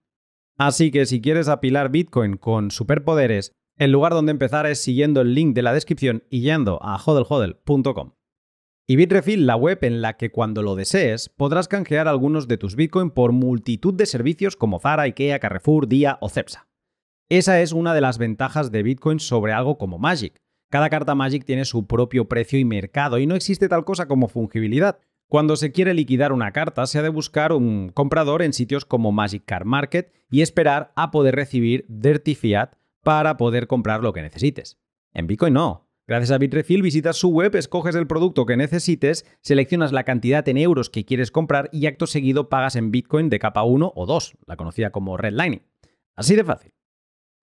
Así que si quieres apilar Bitcoin con superpoderes, el lugar donde empezar es siguiendo el link de la descripción y yendo a hodlhodl.com. Y Bitrefill, la web en la que cuando lo desees podrás canjear algunos de tus Bitcoin por multitud de servicios como Zara, Ikea, Carrefour, Dia o Cepsa. Esa es una de las ventajas de Bitcoin sobre algo como Magic. Cada carta Magic tiene su propio precio y mercado y no existe tal cosa como fungibilidad. Cuando se quiere liquidar una carta, se ha de buscar un comprador en sitios como Magic Card Market y esperar a poder recibir Dirty Fiat para poder comprar lo que necesites. En Bitcoin no. Gracias a Bitrefill visitas su web, escoges el producto que necesites, seleccionas la cantidad en euros que quieres comprar y acto seguido pagas en Bitcoin de capa 1 o 2, la conocida como redlining. Así de fácil.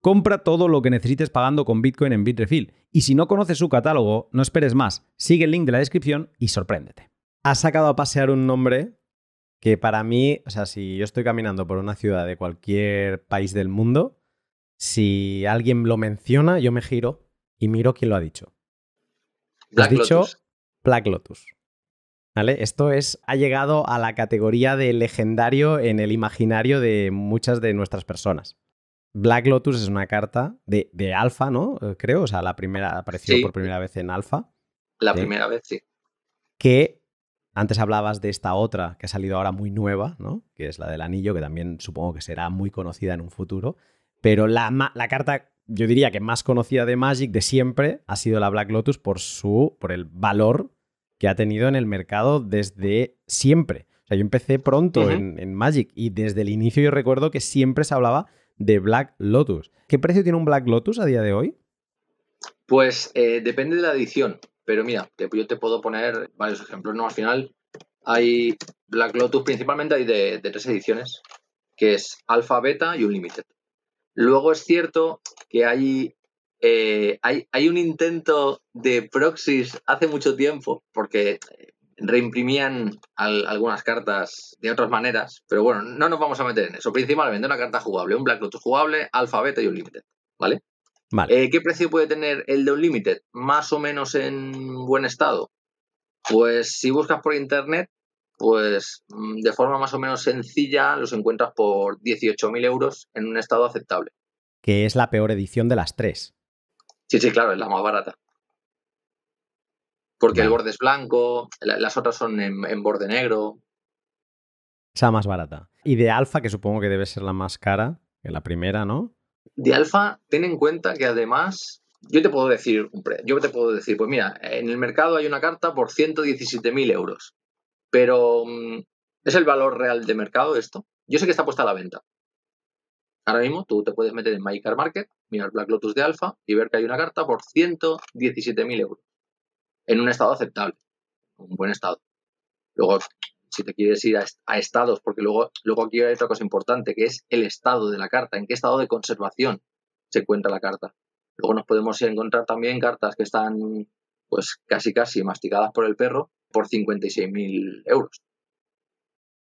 Compra todo lo que necesites pagando con Bitcoin en Bitrefill. Y si no conoces su catálogo, no esperes más. Sigue el link de la descripción y sorpréndete ha sacado a pasear un nombre que para mí, o sea, si yo estoy caminando por una ciudad de cualquier país del mundo, si alguien lo menciona, yo me giro y miro quién lo ha dicho. Black dicho Lotus. Black Lotus. ¿Vale? Esto es, ha llegado a la categoría de legendario en el imaginario de muchas de nuestras personas. Black Lotus es una carta de, de alfa, ¿no? Eh, creo, o sea, la primera apareció por primera vez en alfa. La primera vez, sí. Que antes hablabas de esta otra que ha salido ahora muy nueva, ¿no? Que es la del anillo, que también supongo que será muy conocida en un futuro. Pero la, la carta, yo diría que más conocida de Magic de siempre ha sido la Black Lotus por su. por el valor que ha tenido en el mercado desde siempre. O sea, yo empecé pronto en, en Magic y desde el inicio yo recuerdo que siempre se hablaba de Black Lotus. ¿Qué precio tiene un Black Lotus a día de hoy? Pues eh, depende de la edición pero mira, yo te puedo poner varios ejemplos. No, al final hay Black Lotus, principalmente hay de, tres ediciones, que es Alpha, Beta y Unlimited. Luego es cierto que hay, eh, hay, hay, un intento de proxies hace mucho tiempo, porque reimprimían algunas cartas de otras maneras, pero bueno, no nos vamos a meter en eso. Principalmente una carta jugable, un Black Lotus jugable, Alpha, Beta y Unlimited, ¿vale? vale. Eh, ¿Qué precio puede tener el de Unlimited? Más o menos en buen estado. Pues si buscas por internet, pues mm, de forma más o menos sencilla los encuentras por 18.000 euros en un estado aceptable. Que es la peor edición de las tres. Sí, sí, claro, es la más barata. Porque el borde es blanco, las otras son en, borde negro. Esa más barata. Y de alfa, que supongo que debe ser la más cara que la primera, ¿no? De alfa, ten en cuenta que además, yo te puedo decir, yo te puedo decir, pues mira, en el mercado hay una carta por 117.000 euros. Pero, mm, ¿es el valor real de mercado esto? Yo sé que está puesta a la venta. Ahora mismo tú te puedes meter en MyCar Market, mirar Black Lotus de Alpha y ver que hay una carta por 117.000 euros. En un estado aceptable, un buen estado. Luego, si te quieres ir a, estados, porque luego, luego aquí hay otra cosa importante, que es el estado de la carta, en qué estado de conservación se encuentra la carta. Luego nos podemos encontrar también cartas que están pues casi casi masticadas por el perro por 56.000 euros.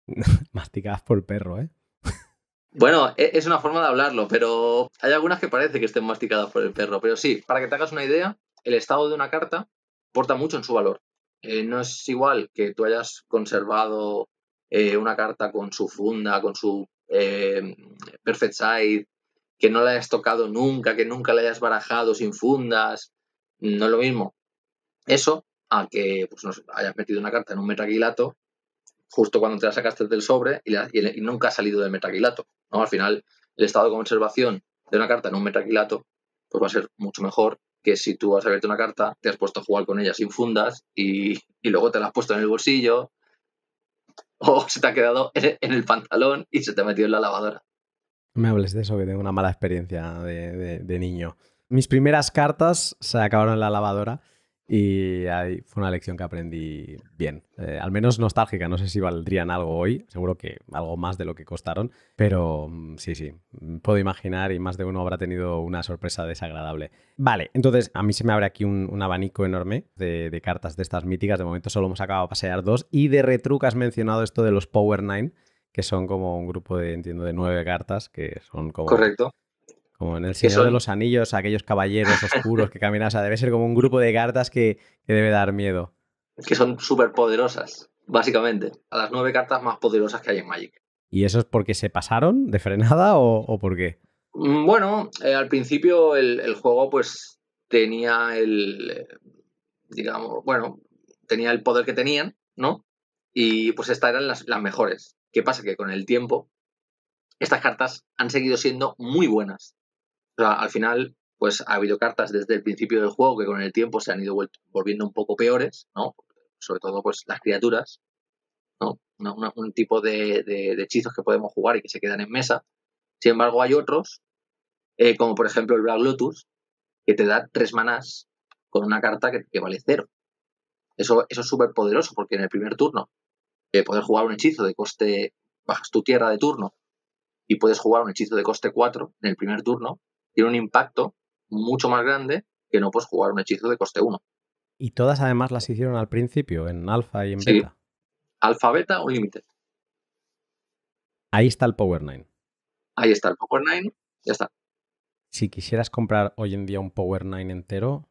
Masticadas por el perro, ¿eh? Bueno, e, es una forma de hablarlo, pero hay algunas que parece que estén masticadas por el perro. Pero sí, para que te hagas una idea, el estado de una carta porta mucho en su valor. Eh, no es igual que tú hayas conservado eh, una carta con su funda, con su eh, perfect side, que no la hayas tocado nunca, que nunca la hayas barajado sin fundas. No es lo mismo. Eso a que pues, nos hayas metido una carta en un metaquilato justo cuando te la sacaste del sobre y, nunca ha salido del metaquilato. ¿no? Al final, el estado de conservación de una carta en un metaquilato pues va a ser mucho mejor que si tú has abierto una carta, te has puesto a jugar con ella sin fundas y, luego te la has puesto en el bolsillo o se te ha quedado en el pantalón y se te ha metido en la lavadora. Me hables de eso, que tengo una mala experiencia de niño. Mis primeras cartas se acabaron en la lavadora y ahí fue una lección que aprendí bien. Eh, al menos nostálgica. No sé si valdrían algo hoy. Seguro que algo más de lo que costaron. Pero mm, sí, sí. Mm, puedo imaginar y más de uno habrá tenido una sorpresa desagradable. Vale, entonces a mí se me abre aquí un, abanico enorme de, cartas de estas míticas. De momento solo hemos acabado de pasear dos. Y de retruca has mencionado esto de los Power Nine, que son como un grupo de, entiendo, de nueve cartas, que son como... Correcto. Como en el Señor de los Anillos, aquellos caballeros oscuros que caminan. O sea, debe ser como un grupo de cartas que, debe dar miedo. Que son súper poderosas, básicamente. A las nueve cartas más poderosas que hay en Magic. ¿Y eso es porque se pasaron de frenada o, por qué? Mm, bueno, eh, al principio el, juego pues tenía el, eh, digamos, bueno, tenía el poder que tenían, ¿no? Y pues estas eran las, las mejores. ¿Qué pasa? Que con el tiempo estas cartas han seguido siendo muy buenas al final, pues ha habido cartas desde el principio del juego que con el tiempo se han ido volviendo un poco peores, ¿no? Sobre todo, pues las criaturas, ¿no? un tipo de, hechizos que podemos jugar y que se quedan en mesa. Sin embargo, hay otros, eh, como por ejemplo el Black Lotus, que te da tres manás con una carta que, vale cero. Eso, eso es súper poderoso porque en el primer turno eh, poder jugar un hechizo de coste, bajas tu tierra de turno y puedes jugar un hechizo de coste 4 en el primer turno tiene un impacto mucho más grande que no puedes jugar un hechizo de coste 1. Y todas además las hicieron al principio, en alfa y en beta. Alfa, beta o limited. Ahí está el Power 9. Ahí está el Power 9, ya está. Si quisieras comprar hoy en día un Power 9 entero.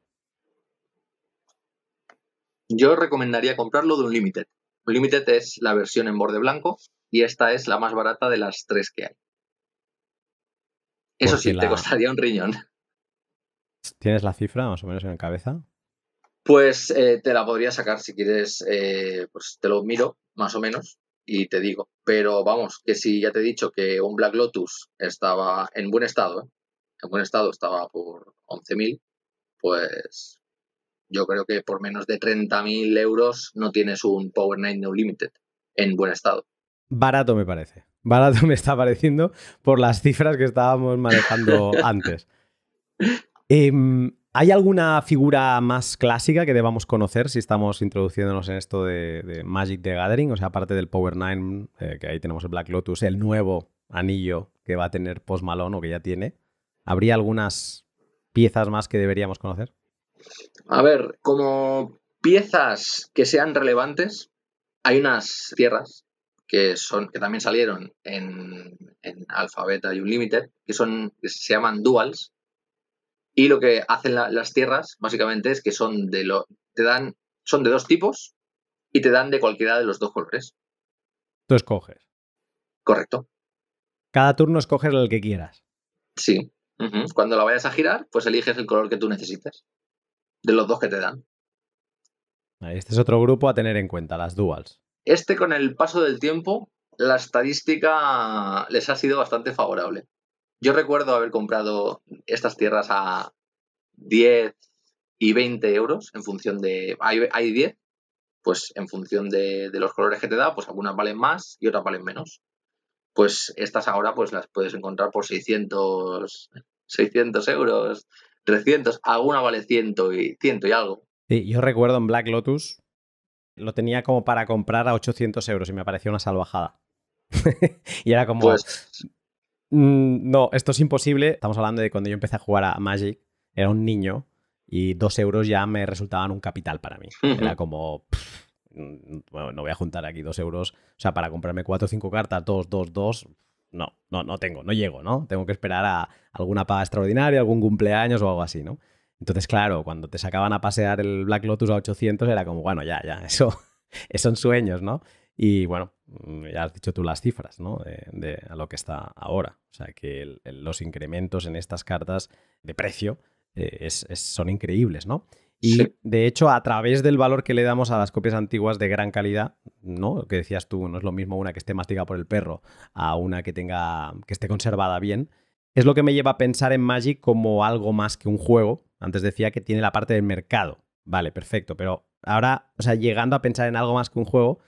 Yo recomendaría comprarlo de un Limited. Un Limited es la versión en borde blanco y esta es la más barata de las tres que hay. Eso sí, te costaría un riñón. ¿Tienes la cifra más o menos en la cabeza? Pues eh, te la podría sacar si quieres, eh, pues te lo miro más o menos y te digo. Pero vamos, que si ya te he dicho que un Black Lotus estaba en buen estado, ¿eh? en buen estado estaba por 11.000, pues yo creo que por menos de 30.000 euros no tienes un Power 9 No Limited en buen estado. Barato me parece barato me está pareciendo por las cifras que estábamos manejando antes. Em, ¿Hay alguna figura más clásica que debamos conocer si estamos introduciéndonos en esto de, Magic the Gathering? O sea, aparte del Power Nine, eh, que ahí tenemos el Black Lotus, el nuevo anillo que va a tener Post Malone o que ya tiene. ¿Habría algunas piezas más que deberíamos conocer? A ver, como piezas que sean relevantes, hay unas tierras que son que también salieron en, en Alphabeta y Unlimited, que son que se llaman duals, y lo que hacen las tierras, básicamente, es que son de lo, te dan, son de dos tipos y te dan de cualquiera de los dos colores. Tú escoges. Correcto. Cada turno escoges el que quieras. Sí. Cuando la vayas a girar, pues eliges el color que tú necesites. De los dos que te dan. Este es otro grupo a tener en cuenta, las duals. Este, con el paso del tiempo, la estadística les ha sido bastante favorable. Yo recuerdo haber comprado estas tierras a 10 y 20 euros en función de... Hay, 10, pues en función de, los colores que te da, pues algunas valen más y otras valen menos. Pues estas ahora pues las puedes encontrar por 600, 600 euros, 300, alguna vale 100 y, 100 y algo. Sí, yo recuerdo en Black Lotus, lo tenía como para comprar a 800 euros y me pareció una salvajada. y era como, pues, Mm, no, esto es imposible. Estamos hablando de cuando yo empecé a jugar a Magic, era un niño y dos euros ya me resultaban un capital para mí. Era como, mm, bueno, no voy a juntar aquí dos euros, o sea, para comprarme cuatro o cinco cartas, dos, dos, dos, no, no, no tengo, no llego, ¿no? Tengo que esperar a alguna paga extraordinaria, algún cumpleaños o algo así, ¿no? Entonces, claro, cuando te sacaban a pasear el Black Lotus a 800 era como, bueno, ya, ya, eso son sueños, ¿no? Y bueno, mm, ya has dicho tú las cifras, ¿no? De, a lo que está ahora. O sea, que los incrementos en estas cartas de precio eh, son increíbles, ¿no? Y de hecho, a través del valor que le damos a las copias antiguas de gran calidad, ¿no? Lo que decías tú, no es lo mismo una que esté masticada por el perro a una que tenga. que esté conservada bien. Es lo que me lleva a pensar en Magic como algo más que un juego. Antes decía que tiene la parte del mercado. Vale, perfecto. Pero ahora, o sea, llegando a pensar en algo más que un juego,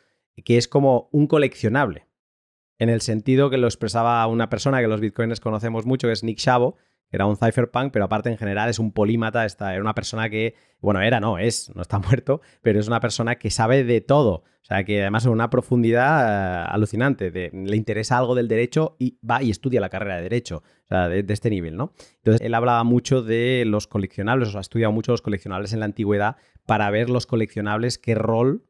que es como un coleccionable, en el sentido que lo expresaba una persona que los bitcoiners conocemos mucho, que es Nick que era un cypherpunk, pero aparte en general es un polímata, era una persona que, bueno, era, no, es, no está muerto, pero es una persona que sabe de todo, o sea, que además es una profundidad eh, alucinante, le interesa algo del derecho y va y estudia la carrera de derecho, o sea, de, este nivel, ¿no? Entonces, él hablaba mucho de los coleccionables, o sea, ha estudiado mucho los coleccionables en la antigüedad para ver los coleccionables qué rol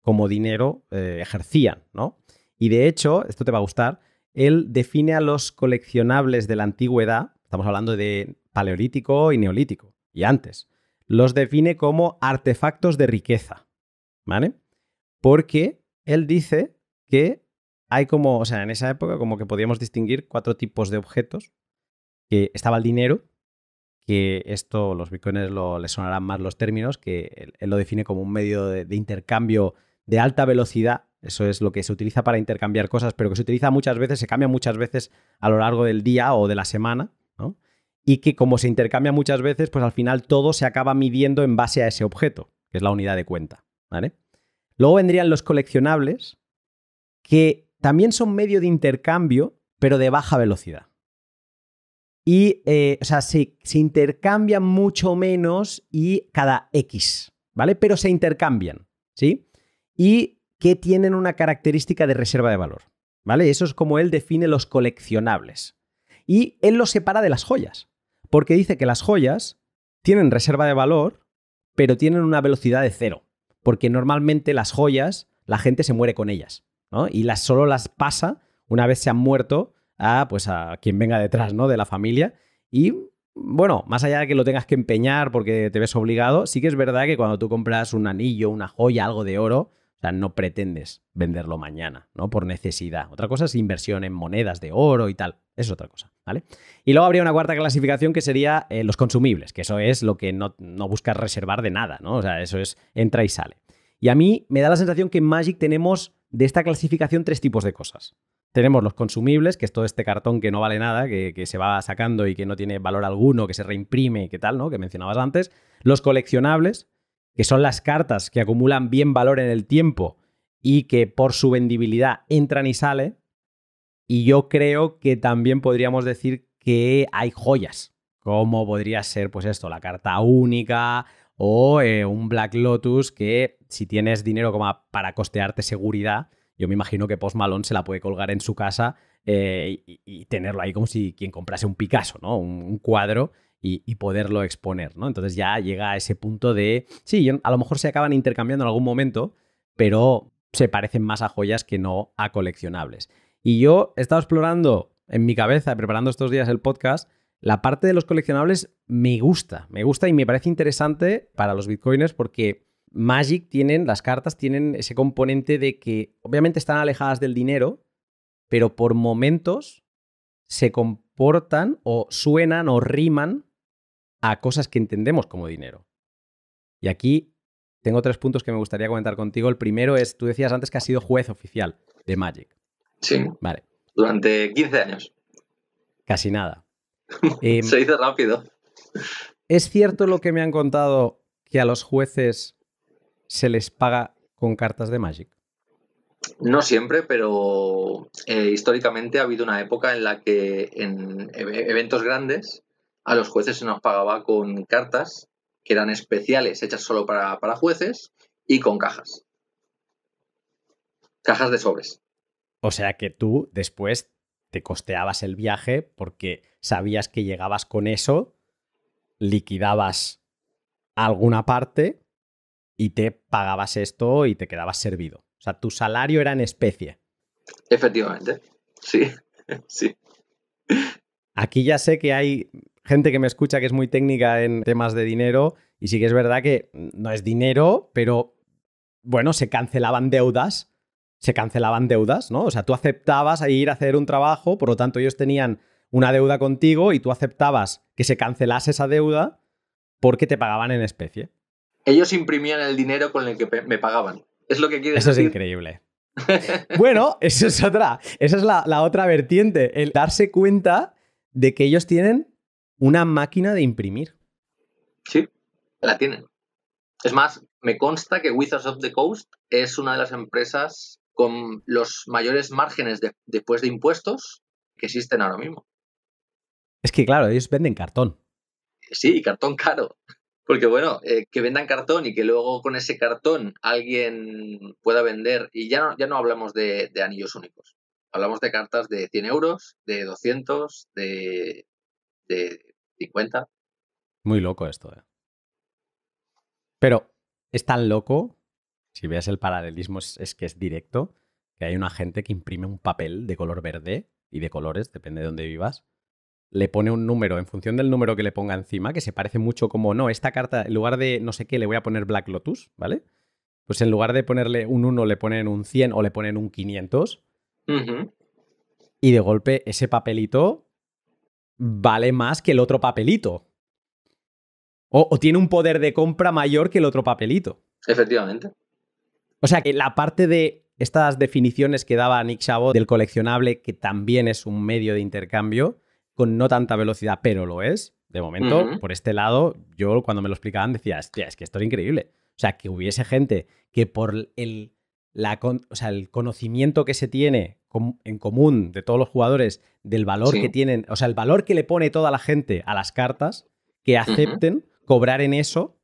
como dinero eh, ejercían, ¿no? Y de hecho, esto te va a gustar, él define a los coleccionables de la antigüedad, estamos hablando de paleolítico y neolítico, y antes, los define como artefactos de riqueza, ¿vale? Porque él dice que hay como, o sea, en esa época como que podíamos distinguir cuatro tipos de objetos, que estaba el dinero, que esto los bitcoins lo, les sonarán más los términos, que él, lo define como un medio de intercambio de alta velocidad. Eso es lo que se utiliza para intercambiar cosas, pero que se utiliza muchas veces, se cambia muchas veces a lo largo del día o de la semana, Y que como se intercambia muchas veces, pues al final todo se acaba midiendo en base a ese objeto, que es la unidad de cuenta, ¿vale? Luego vendrían los coleccionables, que también son medio de intercambio, pero de baja velocidad. Y, eh, o sea, se, se intercambian mucho menos y cada X, ¿vale? Pero se intercambian, ¿sí? y que tienen una característica de reserva de valor. ¿Vale? Eso es como él define los coleccionables. Y él los separa de las joyas, porque dice que las joyas tienen reserva de valor, pero tienen una velocidad de cero, porque normalmente las joyas la gente se muere con ellas, ¿no? Y las, solo las pasa una vez se han muerto a, pues a quien venga detrás, ¿no? De la familia. Y bueno, más allá de que lo tengas que empeñar porque te ves obligado, sí que es verdad que cuando tú compras un anillo, una joya, algo de oro, o sea, no pretendes venderlo mañana, ¿no? Por necesidad. Otra cosa es inversión en monedas de oro y tal. Es otra cosa, ¿vale? Y luego habría una cuarta clasificación que sería eh, los consumibles, que eso es lo que no, no buscas reservar de nada, ¿no? O sea, eso es entra y sale. Y a mí me da la sensación que en Magic tenemos de esta clasificación tres tipos de cosas. Tenemos los consumibles, que es todo este cartón que no vale nada, que, que, se va sacando y que no tiene valor alguno, que se reimprime, que tal, ¿no? Que mencionabas antes. Los coleccionables, que son las cartas que acumulan bien valor en el tiempo y que por su vendibilidad entran y salen. Y yo creo que también podríamos decir que hay joyas, como podría ser, pues esto, la carta única o eh, un Black Lotus que si tienes dinero para costearte seguridad, yo me imagino que Post Malone se la puede colgar en su casa eh, y, tenerlo ahí como si quien comprase un Picasso, ¿no? Un, cuadro y, poderlo exponer, ¿no? Entonces ya llega a ese punto de, sí, a lo mejor se acaban intercambiando en algún momento, pero se parecen más a joyas que no a coleccionables. Y yo he estado explorando en mi cabeza, preparando estos días el podcast, la parte de los coleccionables me gusta, me gusta y me parece interesante para los bitcoiners porque Magic tienen, las cartas tienen ese componente de que obviamente están alejadas del dinero, pero por momentos se comportan o suenan o riman a cosas que entendemos como dinero. Y aquí tengo tres puntos que me gustaría comentar contigo. El primero es, tú decías antes que has sido juez oficial de Magic. Sí. Vale. Durante 15 años. Casi nada. Em, Se dice rápido. ¿Es cierto lo que me han contado que a los jueces se les paga con cartas de Magic? No siempre, pero eh, históricamente ha habido una época en la que en eventos grandes a los jueces se nos pagaba con cartas que eran especiales, hechas solo para, para jueces, y con cajas. Cajas de sobres. O sea que tú después te costeabas el viaje porque sabías que llegabas con eso, liquidabas alguna parte y te pagabas esto y te quedabas servido. O sea, tu salario era en especie. Efectivamente, sí, sí. Aquí ya sé que hay gente que me escucha que es muy técnica en temas de dinero y sí que es verdad que no es dinero, pero bueno, se cancelaban deudas se cancelaban deudas, ¿no? O sea, tú aceptabas ir a hacer un trabajo, por lo tanto ellos tenían una deuda contigo y tú aceptabas que se cancelase esa deuda porque te pagaban en especie. Ellos imprimían el dinero con el que me pagaban. Es lo que quieres Eso decir. es increíble. bueno, eso es otra. Esa es la, la otra vertiente. El darse cuenta de que ellos tienen una máquina de imprimir. Sí, la tienen. Es más, me consta que Wizards of the Coast es una de las empresas con los mayores márgenes después de impuestos que existen ahora mismo. Es que claro, ellos venden cartón. Sí, cartón caro. Porque bueno, eh, que vendan cartón y que luego con ese cartón alguien pueda vender, y ya no, ya no hablamos de, anillos únicos, hablamos de cartas de 100 euros, de 200, de, de 50. Muy loco esto. ¿eh? Pero es tan loco si ves el paralelismo es, que es directo, que hay una gente que imprime un papel de color verde y de colores, depende de dónde vivas, le pone un número en función del número que le ponga encima, que se parece mucho como, no, esta carta, en lugar de no sé qué, le voy a poner Black Lotus, ¿vale? Pues en lugar de ponerle un 1, le ponen un 100 o le ponen un 500. Y de golpe ese papelito vale más que el otro papelito. o, tiene un poder de compra mayor que el otro papelito. Efectivamente. O sea que la parte de estas definiciones que daba Nick Chabot del coleccionable, que también es un medio de intercambio, con no tanta velocidad, pero lo es, de momento, por este lado, yo cuando me lo explicaban decía, hostia, es que esto es increíble. O sea, que hubiese gente que por el, la, el conocimiento que se tiene en común de todos los jugadores, del valor que tienen, o sea, el valor que le pone toda la gente a las cartas, que acepten cobrar en eso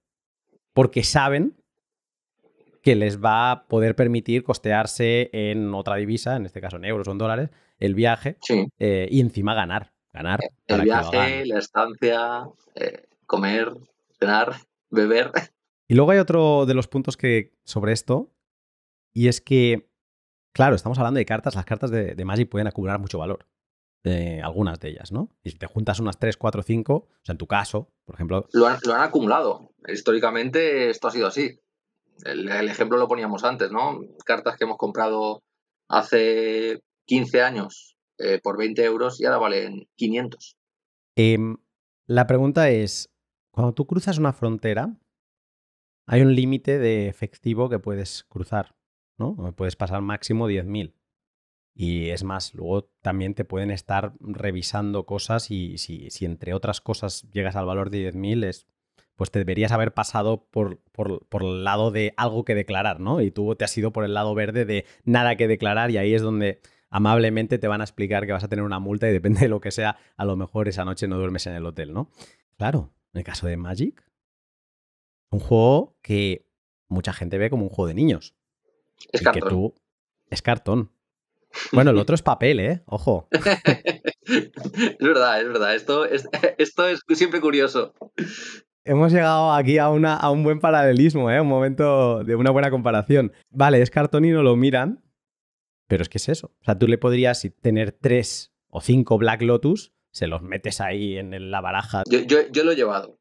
porque saben que les va a poder permitir costearse en otra divisa, en este caso en euros o en dólares, el viaje eh, y encima ganar. Ganar. Eh, el viaje, la estancia, eh, comer, cenar, beber. Y luego hay otro de los puntos que sobre esto, y es que, claro, estamos hablando de cartas, las cartas de, de Magic pueden acumular mucho valor. algunas de ellas, ¿no? Y si te juntas unas 3, 4, 5, o sea, en tu caso, por ejemplo. lo han acumulado. Históricamente esto ha sido así. El, ejemplo lo poníamos antes, ¿no? Cartas que hemos comprado hace 15 años eh, por 20 euros y ahora valen 500. Em, la pregunta es, cuando tú cruzas una frontera, hay un límite de efectivo que puedes cruzar, ¿no? Puedes pasar máximo 10.000. Y es más, luego también te pueden estar revisando cosas y si, si entre otras cosas llegas al valor de 10.000 es pues te deberías haber pasado por, por, el lado de algo que declarar, ¿no? Y tú te has ido por el lado verde de nada que declarar y ahí es donde amablemente te van a explicar que vas a tener una multa y depende de lo que sea, a lo mejor esa noche no duermes en el hotel, ¿no? Claro, en el caso de Magic, un juego que mucha gente ve como un juego de niños. Es cartón. Es cartón. Bueno, el otro es papel, ¿eh? Ojo. es verdad, es verdad. Esto es, esto es siempre curioso. Hemos llegado aquí a, una, a un buen paralelismo, ¿eh? Un momento de una buena comparación. Vale, es cartón y no lo miran, pero es que es eso. O sea, tú le podrías tener tres o cinco Black Lotus, se los metes ahí en la baraja. Yo, yo, lo he llevado.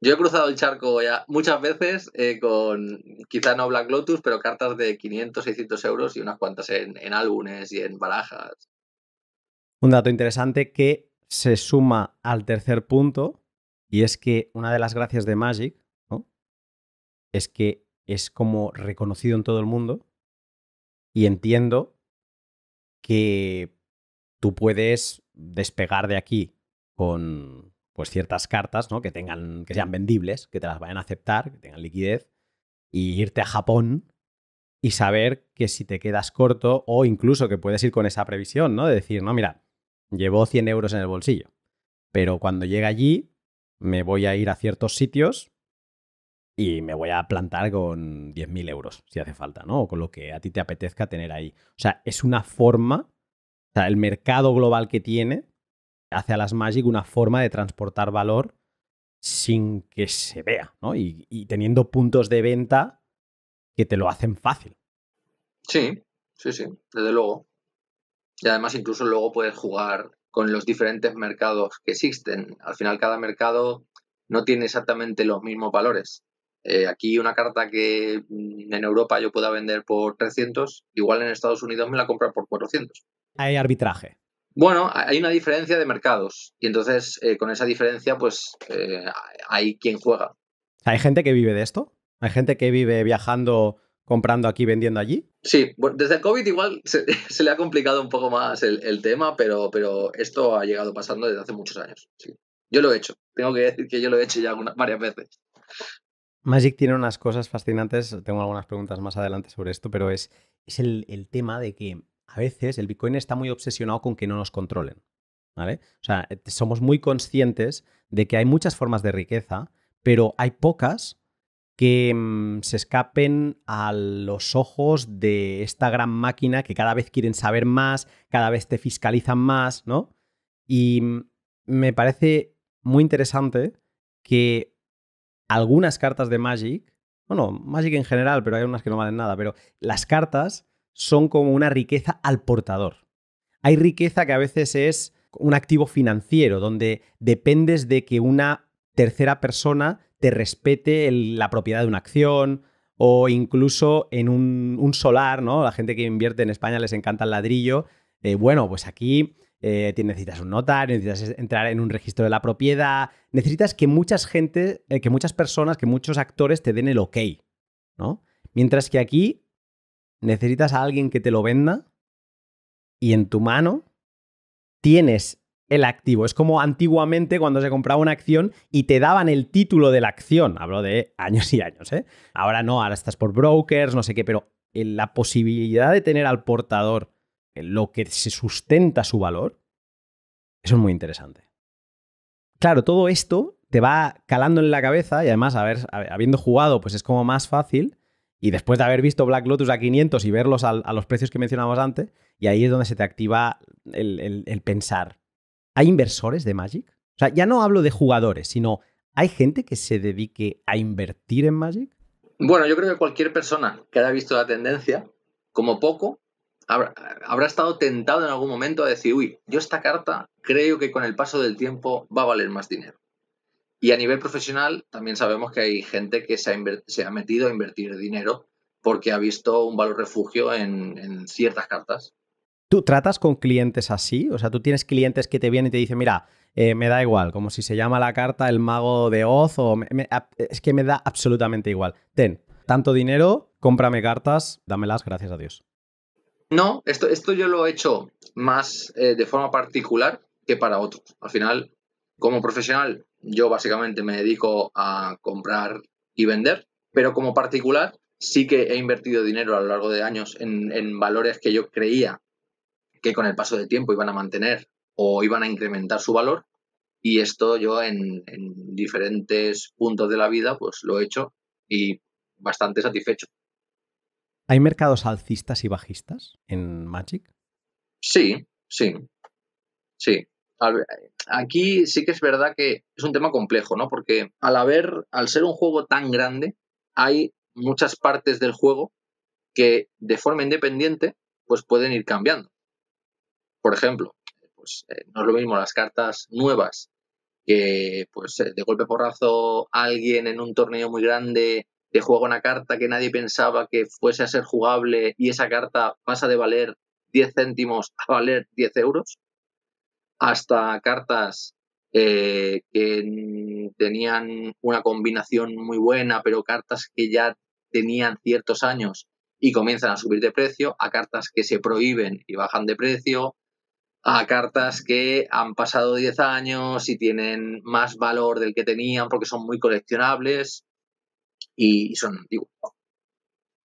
Yo he cruzado el charco ya muchas veces eh, con, quizá no Black Lotus, pero cartas de 500, 600 euros y unas cuantas en, en álbumes y en barajas. Un dato interesante que se suma al tercer punto y es que una de las gracias de Magic es que es como reconocido en todo el mundo y entiendo que tú puedes despegar de aquí con pues ciertas cartas, ¿no? Que tengan, que sean vendibles, que te las vayan a aceptar, que tengan liquidez, y irte a Japón y saber que si te quedas corto, o incluso que puedes ir con esa previsión, ¿no? De decir, no, mira, llevo 100 euros en el bolsillo, pero cuando llegue allí me voy a ir a ciertos sitios y me voy a plantar con 10.000 euros, si hace falta, ¿no? O con lo que a ti te apetezca tener ahí. O sea, es una forma, o sea, el mercado global que tiene hace a las Magic una forma de transportar valor sin que se vea, ¿no? Y, y teniendo puntos de venta que te lo hacen fácil. Sí, sí, sí, desde luego. Y además incluso luego puedes jugar con los diferentes mercados que existen. Al final cada mercado no tiene exactamente los mismos valores. Eh, aquí una carta que mm, en Europa yo pueda vender por 300, igual en Estados Unidos me la compran por 400. Hay arbitraje. Bueno, hay una diferencia de mercados y entonces eh, con esa diferencia pues eh, hay quien juega. ¿Hay gente que vive de esto? ¿Hay gente que vive viajando, comprando aquí, vendiendo allí? Sí, desde el COVID igual se, le ha complicado un poco más el, tema, pero, pero esto ha llegado pasando desde hace muchos años. Sí. Yo lo he hecho, tengo que decir que yo lo he hecho ya varias veces. Magic tiene unas cosas fascinantes, tengo algunas preguntas más adelante sobre esto, pero es, es el, tema de que a veces el Bitcoin está muy obsesionado con que no nos controlen. ¿vale? O sea, eh, somos muy conscientes de que hay muchas formas de riqueza, pero hay pocas que mm, se escapen a los ojos de esta gran máquina que cada vez quieren saber más, cada vez te fiscalizan más, ¿no? Y mm, me parece muy interesante que algunas cartas de Magic, bueno, Magic en general, pero hay unas que no valen nada, pero las cartas son como una riqueza al portador. Hay riqueza que a veces es un activo financiero, donde dependes de que una tercera persona te respete la propiedad de una acción o incluso en un, solar, ¿no? La gente que invierte en España les encanta el ladrillo. Eh, bueno, pues aquí eh, necesitas un notario, necesitas entrar en un registro de la propiedad, necesitas que muchas gente, eh, que muchas personas, que muchos actores te den el ok, ¿no? Mientras que aquí necesitas a alguien que te lo venda y en tu mano tienes el activo. Es como antiguamente cuando se compraba una acción y te daban el título de la acción. Hablo de años y años, ¿eh? Ahora no, ahora estás por brokers, no sé qué, pero la posibilidad de tener al portador lo que se sustenta su valor, eso es muy interesante. Claro, todo esto te va calando en la cabeza y además, habiendo jugado, pues es como más fácil. Y después de haber visto Black Lotus a 500 y verlos a, los precios que mencionamos antes, y ahí es donde se te activa el, el pensar. ¿Hay inversores de Magic? O sea, ya no hablo de jugadores, sino ¿hay gente que se dedique a invertir en Magic? Bueno, yo creo que cualquier persona que haya visto la tendencia, como poco, habrá, estado tentado en algún momento a decir, uy, yo esta carta creo que con el paso del tiempo va a valer más dinero. Y a nivel profesional también sabemos que hay gente que se ha, metido a invertir dinero porque ha visto un valor refugio en, ciertas cartas. ¿Tú tratas con clientes así? O sea, tú tienes clientes que te vienen y te dicen, mira, eh, me da igual, como si se llama la carta el mago de Oz o... es que me da absolutamente igual. Ten, tanto dinero, cómprame cartas, dámelas, gracias a Dios. No, esto, esto yo lo he hecho más eh, de forma particular que para otros. Al final, como profesional, yo básicamente me dedico a comprar y vender, pero como particular sí que he invertido dinero a lo largo de años en, valores que yo creía que con el paso del tiempo iban a mantener o iban a incrementar su valor. Y esto yo en, en diferentes puntos de la vida pues lo he hecho y bastante satisfecho. ¿Hay mercados alcistas y bajistas en Magic? Sí, sí, sí. Aquí sí que es verdad que es un tema complejo, ¿no? Porque al haber, al ser un juego tan grande, hay muchas partes del juego que de forma independiente pues pueden ir cambiando. Por ejemplo, pues eh, no es lo mismo las cartas nuevas que pues eh, de golpe porrazo alguien en un torneo muy grande te juega una carta que nadie pensaba que fuese a ser jugable y esa carta pasa de valer 10 céntimos a valer 10 euros, hasta cartas eh, que tenían una combinación muy buena, pero cartas que ya tenían ciertos años y comienzan a subir de precio, a cartas que se prohíben y bajan de precio, a cartas que han pasado 10 años y tienen más valor del que tenían porque son muy coleccionables y son antiguos.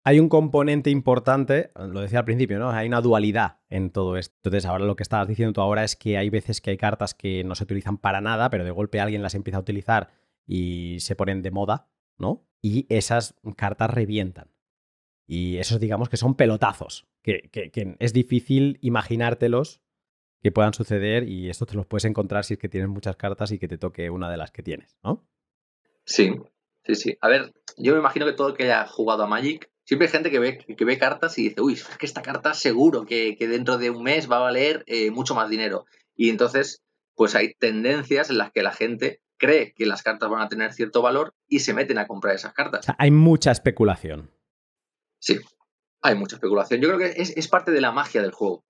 Hay un componente importante, lo decía al principio, ¿no? Hay una dualidad en todo esto. Entonces, ahora lo que estabas diciendo tú ahora es que hay veces que hay cartas que no se utilizan para nada, pero de golpe alguien las empieza a utilizar y se ponen de moda, ¿no? Y esas cartas revientan. Y esos, digamos, que son pelotazos, que, es difícil imaginártelos que puedan suceder y esto te los puedes encontrar si es que tienes muchas cartas y que te toque una de las que tienes, ¿no? Sí, sí, sí. A ver, yo me imagino que todo el que haya jugado a Magic Siempre hay gente que ve, que ve cartas y dice, uy, es que esta carta seguro que, dentro de un mes va a valer eh, mucho más dinero. Y entonces, pues hay tendencias en las que la gente cree que las cartas van a tener cierto valor y se meten a comprar esas cartas. O sea, hay mucha especulación. Sí, hay mucha especulación. Yo creo que es, parte de la magia del juego.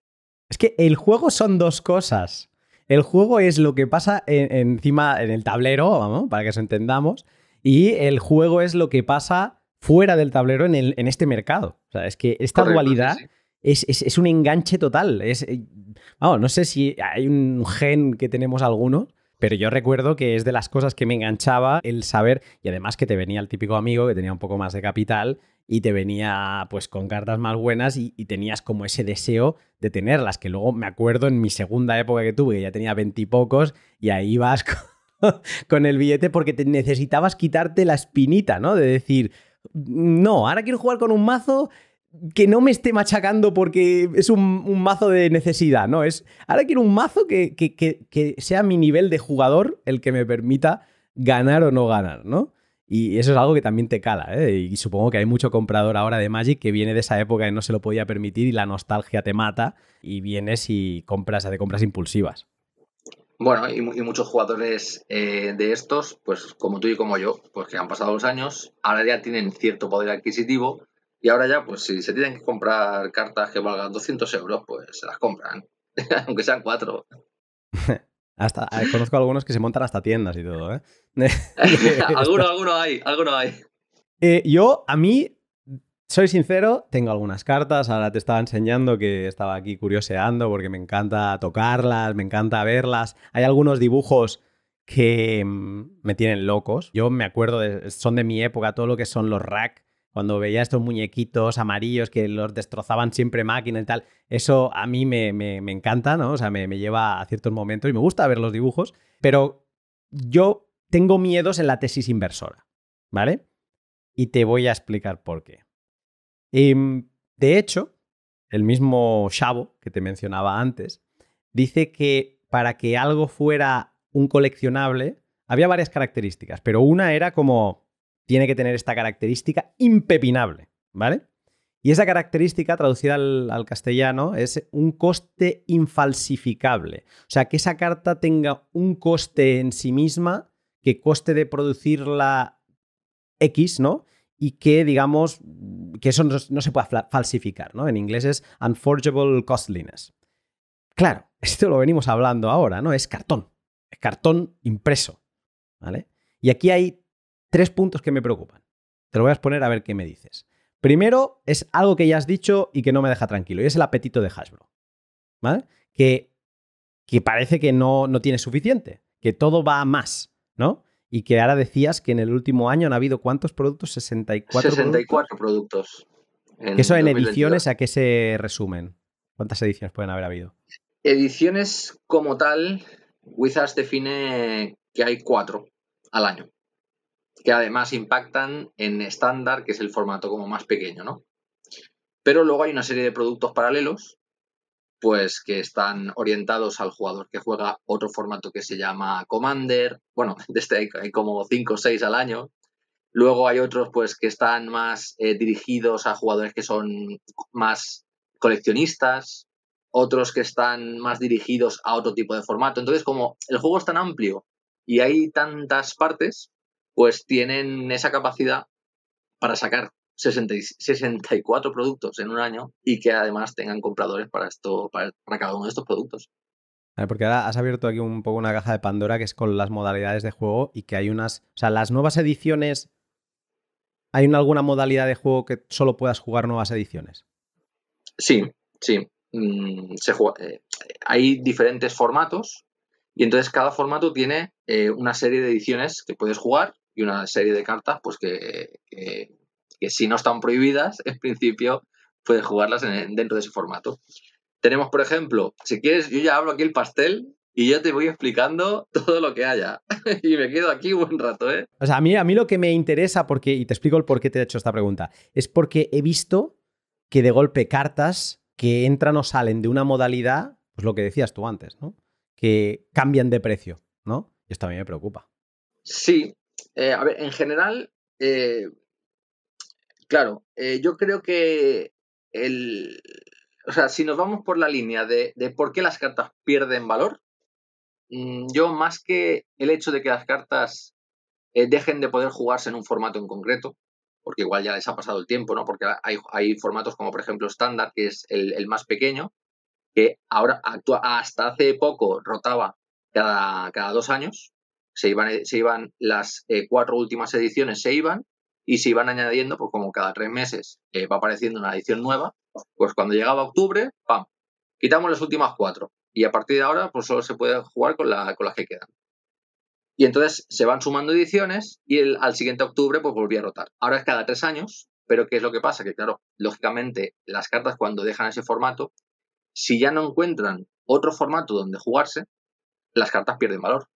Es que el juego son dos cosas. El juego es lo que pasa encima en el tablero, vamos, para que nos entendamos, y el juego es lo que pasa fuera del tablero en, el, en este mercado. O sea, es que esta dualidad Es, un enganche total. Es, eh, vamos, no sé si hay un gen que tenemos algunos, pero yo recuerdo que es de las cosas que me enganchaba el saber, y además que te venía el típico amigo que tenía un poco más de capital y te venía pues con cartas más buenas y, tenías como ese deseo de tenerlas, que luego me acuerdo en mi segunda época que tuve, que ya tenía veintipocos, y, y ahí vas con, con el billete porque te necesitabas quitarte la espinita, ¿no? De decir, no, ahora quiero jugar con un mazo que no me esté machacando porque es un, mazo de necesidad, ¿no? Es, ahora quiero un mazo que, que, sea mi nivel de jugador el que me permita ganar o no ganar, ¿no? Y eso es algo que también te cala, ¿eh? Y supongo que hay mucho comprador ahora de Magic que viene de esa época y no se lo podía permitir y la nostalgia te mata y vienes y compras de compras impulsivas. Bueno, y, muchos jugadores eh, de estos, pues como tú y como yo, pues que han pasado los años, ahora ya tienen cierto poder adquisitivo y ahora ya, pues si se tienen que comprar cartas que valgan 200 euros, pues se las compran, aunque sean cuatro. hasta, eh, conozco algunos que se montan hasta tiendas y todo, ¿eh? alguno, alguno hay, alguno hay. Eh, yo, a mí, soy sincero, tengo algunas cartas, ahora te estaba enseñando que estaba aquí curioseando porque me encanta tocarlas, me encanta verlas. Hay algunos dibujos que mm, me tienen locos. Yo me acuerdo, de, son de mi época, todo lo que son los rack, cuando veía estos muñequitos amarillos que los destrozaban siempre máquina y tal, eso a mí me, encanta, ¿no? O sea, me, me lleva a ciertos momentos y me gusta ver los dibujos, pero yo tengo miedos en la tesis inversora, ¿vale? Y te voy a explicar por qué. Em, de hecho, el mismo Chavo que te mencionaba antes dice que para que algo fuera un coleccionable había varias características, pero una era como tiene que tener esta característica impepinable, ¿vale? Y esa característica, traducida al, al, castellano, es un coste infalsificable. O sea, que esa carta tenga un coste en sí misma, que coste de producirla X, ¿no? Y que, digamos, que eso no, se puede falsificar, ¿no? En inglés es unforgeable costliness. Claro, esto lo venimos hablando ahora, ¿no? Es cartón, es cartón impreso, ¿vale? Y aquí hay tres puntos que me preocupan. Te lo voy a exponer a ver qué me dices. Primero, es algo que ya has dicho y que no me deja tranquilo, y es el apetito de Hasbro, ¿vale? Que, que parece que no, no tiene suficiente, que todo va a más, ¿no? Y que ahora decías que en el último año han habido cuántos productos? 64, 64 productos. ¿Eso en ediciones a qué se resumen? ¿Cuántas ediciones pueden haber habido? Ediciones como tal, Wizards define que hay cuatro al año, que además impactan en estándar, que es el formato como más pequeño, ¿no? Pero luego hay una serie de productos paralelos, pues que están orientados al jugador que juega otro formato que se llama Commander. Bueno, de este hay, como cinco o seis al año. Luego hay otros pues que están más eh, dirigidos a jugadores que son más coleccionistas, otros que están más dirigidos a otro tipo de formato. Entonces, como el juego es tan amplio y hay tantas partes, pues tienen esa capacidad para sacar 64 productos en un año y que además tengan compradores para esto, para, cada uno de estos productos. porque ahora has abierto aquí un poco una caja de Pandora que es con las modalidades de juego y que hay unas. O sea, las nuevas ediciones. ¿Hay alguna modalidad de juego que solo puedas jugar nuevas ediciones? Sí, sí. Mm, se eh, hay diferentes formatos y entonces cada formato tiene eh, una serie de ediciones que puedes jugar y una serie de cartas pues que, que, si no están prohibidas, en principio puedes jugarlas dentro de ese formato. Tenemos, por ejemplo, si quieres, yo ya hablo aquí el pastel y yo te voy explicando todo lo que haya. y me quedo aquí un buen rato, ¿eh? O sea, a mí, a mí lo que me interesa, porque, y te explico el por qué te he hecho esta pregunta, es porque he visto que de golpe cartas que entran o salen de una modalidad, pues lo que decías tú antes, ¿no? Que cambian de precio, ¿no? Y esto a mí me preocupa. Sí, eh, a ver, en general, eh, claro, eh, yo creo que el, o sea, si nos vamos por la línea de, de por qué las cartas pierden valor, mm, yo más que el hecho de que las cartas dejen de poder jugarse en un formato en concreto, porque igual ya les ha pasado el tiempo, ¿no? Porque hay, formatos como por ejemplo estándar, que es el, más pequeño, que ahora actúa, hasta hace poco rotaba cada, cada dos años, se iban, se iban las eh, cuatro últimas ediciones, se iban y se iban añadiendo, pues como cada tres meses eh, va apareciendo una edición nueva, pues cuando llegaba octubre, ¡pam! Quitamos las últimas cuatro y a partir de ahora pues solo se puede jugar con, la, con las que quedan. Y entonces se van sumando ediciones y al siguiente octubre pues volvía a rotar. Ahora es cada tres años, pero ¿qué es lo que pasa? Que claro, lógicamente las cartas cuando dejan ese formato, si ya no encuentran otro formato donde jugarse, las cartas pierden valor.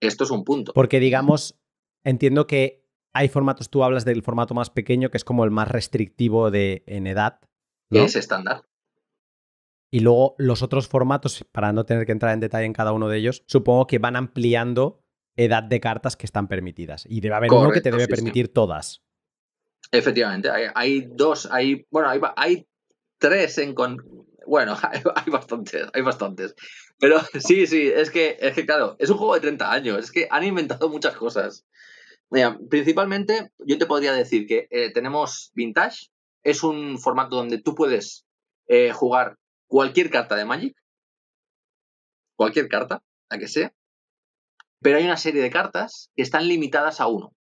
Esto es un punto. Porque digamos, entiendo que hay formatos, tú hablas del formato más pequeño, que es como el más restrictivo de, en edad. Es estándar. Y luego los otros formatos, para no tener que entrar en detalle en cada uno de ellos, supongo que van ampliando edad de cartas que están permitidas. Y debe haber uno que te debe permitir todas. Efectivamente, hay, dos, hay, bueno, hay, tres en con... Bueno, hay, bastantes, hay bastantes. Pero sí, sí, es que, es que claro, es un juego de 30 años, es que han inventado muchas cosas. Mira, principalmente yo te podría decir que eh, tenemos Vintage, es un formato donde tú puedes eh, jugar cualquier carta de Magic, cualquier carta, la que sea, pero hay una serie de cartas que están limitadas a uno.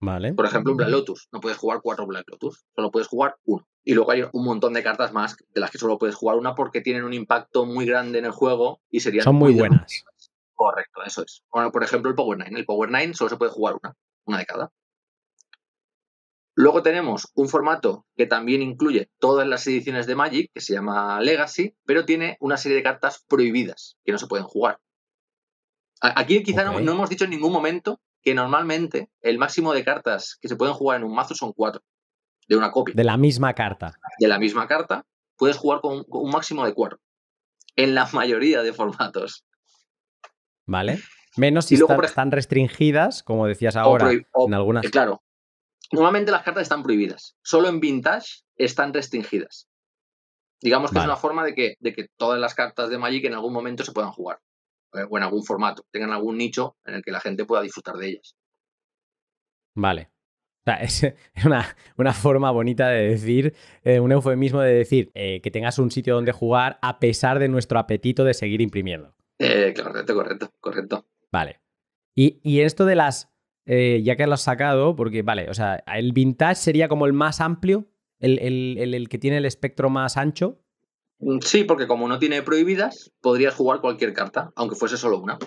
Vale. Por ejemplo, un Black Lotus. No puedes jugar cuatro Black Lotus, solo puedes jugar uno. Y luego hay un montón de cartas más de las que solo puedes jugar una porque tienen un impacto muy grande en el juego y serían. Son muy, buenas. Correcto, eso es. Bueno, por ejemplo, el Power Nine. El Power Nine solo se puede jugar una, una de cada. Luego tenemos un formato que también incluye todas las ediciones de Magic, que se llama Legacy, pero tiene una serie de cartas prohibidas que no se pueden jugar. Aquí quizá no, hemos dicho en ningún momento que normalmente el máximo de cartas que se pueden jugar en un mazo son cuatro, de una copia. De la misma carta. De la misma carta, puedes jugar con, un máximo de cuatro. En la mayoría de formatos. Vale. Menos si están, restringidas, como decías ahora, en algunas. Eh, claro, Normalmente las cartas están prohibidas. Solo en Vintage están restringidas. Digamos que es una forma de que, de que todas las cartas de Magic en algún momento se puedan jugar. Eh, o en algún formato. Tengan algún nicho en el que la gente pueda disfrutar de ellas. Vale. O sea, es una, forma bonita de decir, eh, un eufemismo de decir eh, que tengas un sitio donde jugar a pesar de nuestro apetito de seguir imprimiendo. Correcto, correcto, correcto. Vale. Y, y esto de las eh, ya que lo has sacado, porque vale, o sea, el vintage sería como el más amplio, el, que tiene el espectro más ancho. Mm, sí, porque como no tiene prohibidas, podrías jugar cualquier carta, aunque fuese solo una.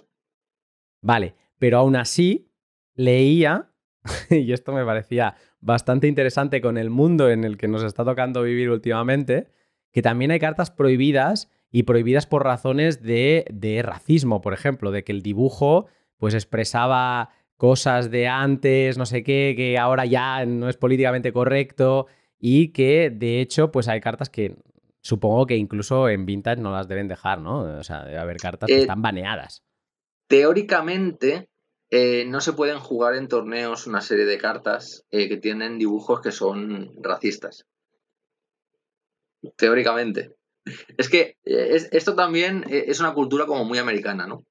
Vale, pero aún así leía y esto me parecía bastante interesante con el mundo en el que nos está tocando vivir últimamente, que también hay cartas prohibidas y prohibidas por razones de, de racismo, por ejemplo, de que el dibujo pues expresaba cosas de antes, no sé qué, que ahora ya no es políticamente correcto y que de hecho pues hay cartas que supongo que incluso en vintage no las deben dejar, ¿no? O sea, debe haber cartas que eh, están baneadas. Teóricamente eh, no se pueden jugar en torneos una serie de cartas eh, que tienen dibujos que son racistas. Teóricamente. Es que esto también es una cultura como muy americana, ¿no?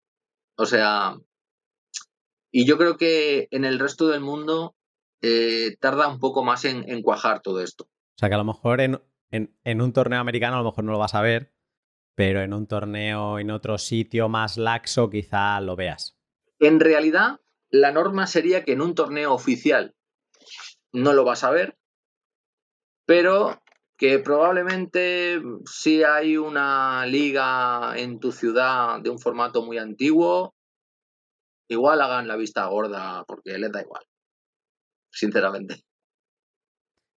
O sea, y yo creo que en el resto del mundo eh, tarda un poco más en, cuajar todo esto. O sea que a lo mejor en, en, un torneo americano a lo mejor no lo vas a ver, pero en un torneo en otro sitio más laxo quizá lo veas. En realidad, la norma sería que en un torneo oficial no lo vas a ver, pero que probablemente si hay una liga en tu ciudad de un formato muy antiguo, igual hagan la vista gorda porque les da igual. Sinceramente.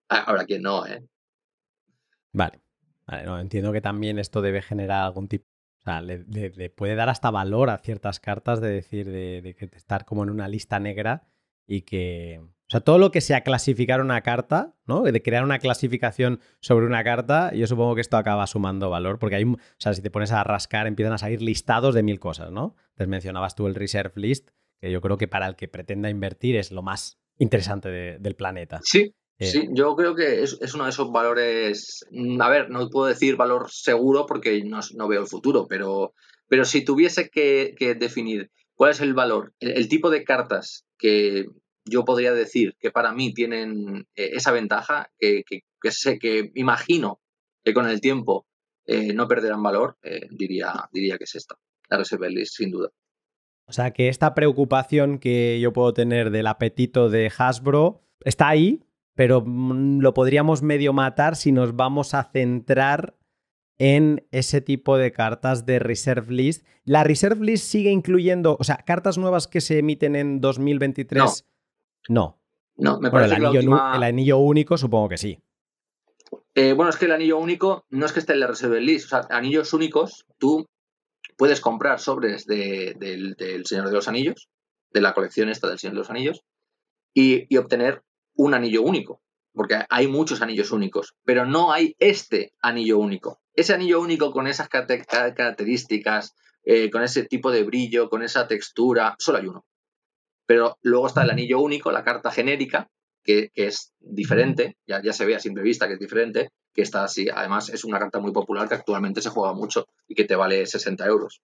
Ahora quien no, ¿eh? Vale. Vale, no, entiendo que también esto debe generar algún tipo. O sea, le, puede dar hasta valor a ciertas cartas de decir, de, de, que estar como en una lista negra y que, sea, todo lo que sea clasificar una carta, ¿no? De crear una clasificación sobre una carta, yo supongo que esto acaba sumando valor, porque hay, o sea, si te pones a rascar, empiezan a salir listados de mil cosas, ¿no? Entonces mencionabas tú el Reserve List, que yo creo que para el que pretenda invertir es lo más interesante del planeta. Sí, eh, sí, yo creo que es, uno de esos valores, mm, a ver, no puedo decir valor seguro porque no, veo el futuro, pero, pero si tuviese que, definir cuál es el valor, el tipo de cartas que, yo podría decir que para mí tienen eh, esa ventaja, que, sé que imagino que con el tiempo eh, no perderán valor, eh, diría, diría que es esta, la Reserve List, sin duda. O sea que esta preocupación que yo puedo tener del apetito de Hasbro está ahí, pero mm, lo podríamos medio matar si nos vamos a centrar en ese tipo de cartas de Reserve List. ¿La Reserve List sigue incluyendo, o sea, cartas nuevas que se emiten en 2023? No. No, me parece el, anillo, el anillo único supongo que sí. Eh, bueno, es que el anillo único no es que esté en la Reserve List. O sea, anillos únicos, tú puedes comprar sobres del, Señor de los Anillos, de la colección esta del Señor de los Anillos, y, obtener un anillo único. Porque hay muchos anillos únicos, pero no hay este anillo único. Ese anillo único con esas características, eh, con ese tipo de brillo, con esa textura, solo hay uno. Pero luego está el anillo único, la carta genérica, que, es diferente, ya, ya, se ve a simple vista que es diferente, que está así. Además, es una carta muy popular que actualmente se juega mucho y que te vale 60 euros.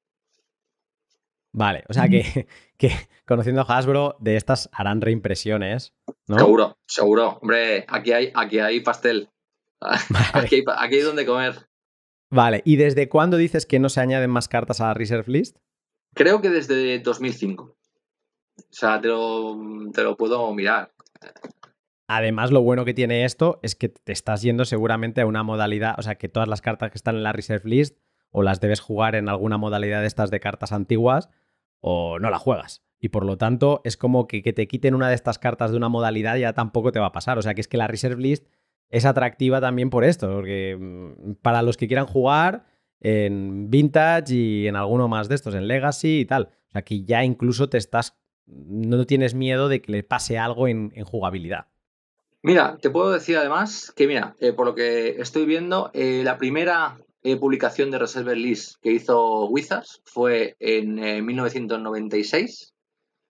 Vale, o sea que, que conociendo a Hasbro, de estas harán reimpresiones. ¿no? Seguro, seguro. Hombre, aquí hay, aquí hay pastel. Aquí, hay, aquí hay donde comer. Vale, ¿y desde cuándo dices que no se añaden más cartas a la Reserve List? Creo que desde 2005. O sea, te lo, puedo mirar. Además, lo bueno que tiene esto es que te estás yendo seguramente a una modalidad, o sea, que todas las cartas que están en la reserve list o las debes jugar en alguna modalidad de estas de cartas antiguas o no la juegas. Y por lo tanto, es como que, que te quiten una de estas cartas de una modalidad ya tampoco te va a pasar. O sea, que es que la reserve list es atractiva también por esto, porque mm, para los que quieran jugar en vintage y en alguno más de estos, en legacy y tal. O sea, que ya incluso te estás no tienes miedo de que le pase algo en, jugabilidad. Mira, te puedo decir además que, mira, eh, por lo que estoy viendo, eh, la primera eh, publicación de Reserve List que hizo Wizards fue en 1996.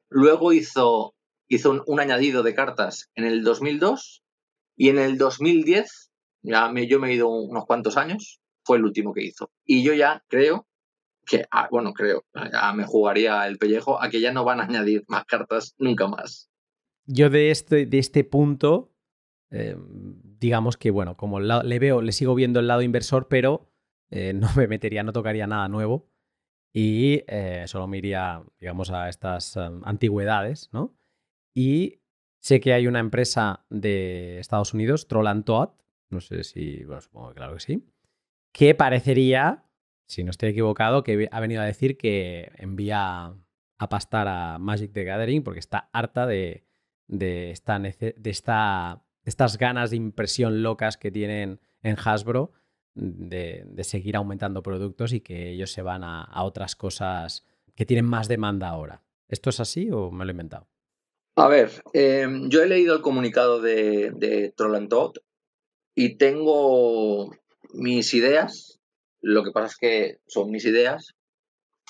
Luego hizo, hizo un, añadido de cartas en el 2002 y en el 2010, ya yo me he ido unos cuantos años, fue el último que hizo. Y yo ya creo que, ah, bueno, creo, ya me jugaría el pellejo a que ya no van a añadir más cartas nunca más. Yo de este, de este punto, eh, digamos que, bueno, como le veo, le sigo viendo el lado inversor, pero eh, no me metería, no tocaría nada nuevo y eh, solo me iría, digamos, a estas antigüedades, ¿no? Y sé que hay una empresa de Estados Unidos, Troll Toad, no sé si, bueno, supongo que claro que sí, que parecería si no estoy equivocado, que ha venido a decir que envía a pastar a Magic the Gathering porque está harta de, de, esta, de esta, estas ganas de impresión locas que tienen en Hasbro de, seguir aumentando productos y que ellos se van a, otras cosas que tienen más demanda ahora. ¿Esto es así o me lo he inventado? A ver, em, yo he leído el comunicado de, de y tengo mis ideas. Lo que pasa es que son mis ideas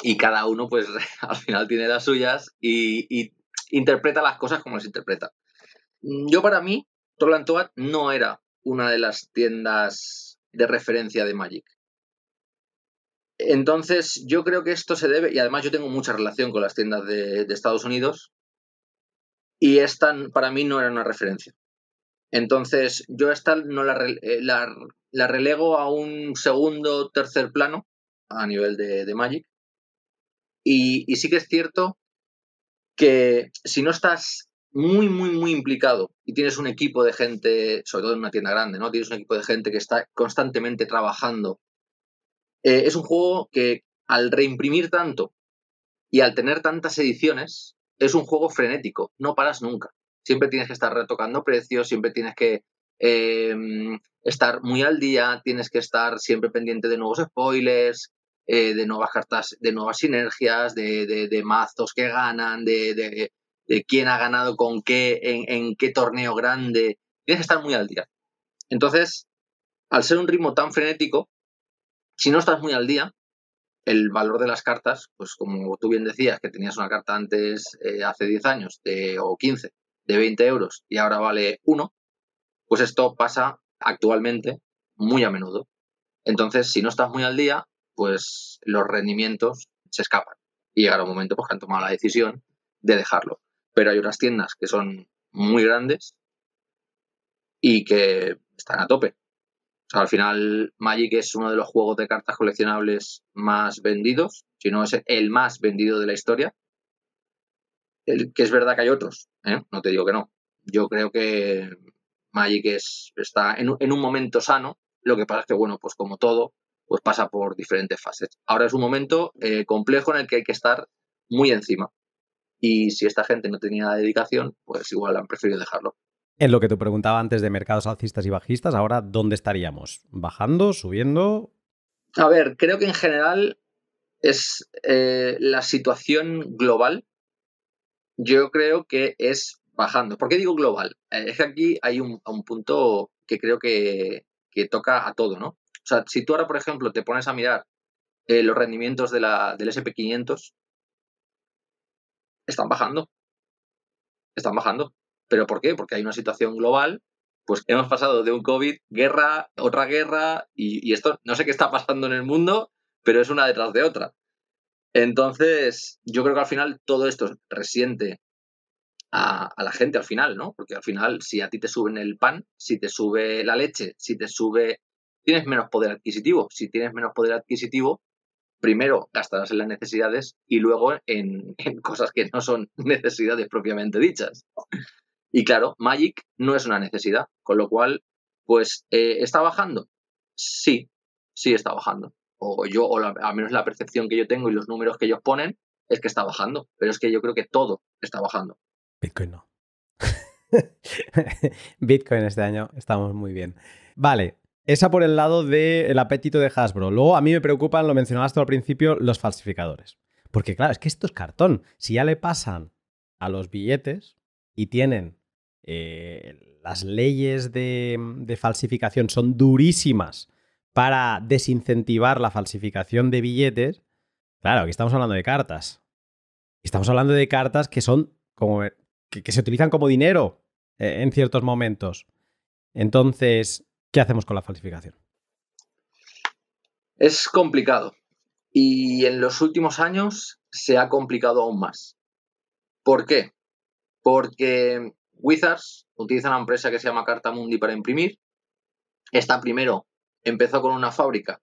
y cada uno, pues, al final tiene las suyas y, interpreta las cosas como las interpreta. Yo, para mí, Troll Toad no era una de las tiendas de referencia de Magic. Entonces, yo creo que esto se debe, y además yo tengo mucha relación con las tiendas de, Estados Unidos, y esta para mí no era una referencia. Entonces, yo esta no eh, la, la, relego a un segundo, tercer plano a nivel de, Magic. Y, sí que es cierto que si no estás muy, muy, muy implicado y tienes un equipo de gente, sobre todo en una tienda grande, ¿no? Tienes un equipo de gente que está constantemente trabajando eh, es un juego que al reimprimir tanto y al tener tantas ediciones, es un juego frenético, no paras nunca. Siempre tienes que estar retocando precios, siempre tienes que em, estar muy al día, tienes que estar siempre pendiente de nuevos spoilers, eh, de nuevas cartas, de nuevas sinergias, de, mazos que ganan, de, quién ha ganado con qué, en, en qué torneo grande. Tienes que estar muy al día. Entonces, al ser un ritmo tan frenético, si no estás muy al día, el valor de las cartas, pues como tú bien decías, que tenías una carta antes, eh, hace 10 años, de, o 15, de 20 euros y ahora vale 1, pues esto pasa actualmente muy a menudo. Entonces, si no estás muy al día, pues los rendimientos se escapan. Y llegará un momento pues, que han tomado la decisión de dejarlo. Pero hay otras tiendas que son muy grandes y que están a tope al final, Magic es uno de los juegos de cartas coleccionables más vendidos, si no es el más vendido de la historia. El, que es verdad que hay otros, ¿eh? no te digo que no. Yo creo que Magic es, está en, un momento sano. Lo que pasa es que, bueno, pues como todo, pues pasa por diferentes fases. Ahora es un momento eh, complejo en el que hay que estar muy encima. Y si esta gente no tenía dedicación, pues igual han preferido dejarlo. En lo que te preguntaba antes de mercados alcistas y bajistas, ahora, ¿dónde estaríamos? ¿Bajando? ¿Subiendo? A ver, creo que en general es eh, la situación global. Yo creo que es bajando. ¿Por qué digo global? Eh, es que aquí hay un, punto que creo que, toca a todo, ¿no? O sea, si tú ahora, por ejemplo, te pones a mirar eh, los rendimientos de la, del SP500, están bajando. Están bajando. ¿Pero por qué? Porque hay una situación global, pues hemos pasado de un COVID, guerra, otra guerra, y, esto no sé qué está pasando en el mundo, pero es una detrás de otra. Entonces, yo creo que al final todo esto resiente a, la gente al final, ¿no? Porque al final, si a ti te suben el pan, si te sube la leche, si te sube. Tienes menos poder adquisitivo. Si tienes menos poder adquisitivo, primero gastarás en las necesidades y luego en cosas que no son necesidades propiamente dichas. Y claro, Magic no es una necesidad, con lo cual, pues, eh, ¿está bajando? Sí, sí está bajando. O yo, o al menos la percepción que yo tengo y los números que ellos ponen, es que está bajando. Pero es que yo creo que todo está bajando. Bitcoin no. Bitcoin este año estamos muy bien. Vale, esa por el lado del apetito de Hasbro. Luego a mí me preocupan, lo mencionabas tú al principio, los falsificadores. Porque claro, es que esto es cartón. Si ya le pasan a los billetes y tienen eh, las leyes de, falsificación son durísimas para desincentivar la falsificación de billetes, claro, aquí estamos hablando de cartas. Estamos hablando de cartas que son como que, se utilizan como dinero eh, en ciertos momentos. Entonces, ¿qué hacemos con la falsificación? Es complicado. Y en los últimos años se ha complicado aún más. ¿Por qué? Porque Wizards utiliza una empresa que se llama Cartamundi para imprimir. Esta primero empezó con una fábrica,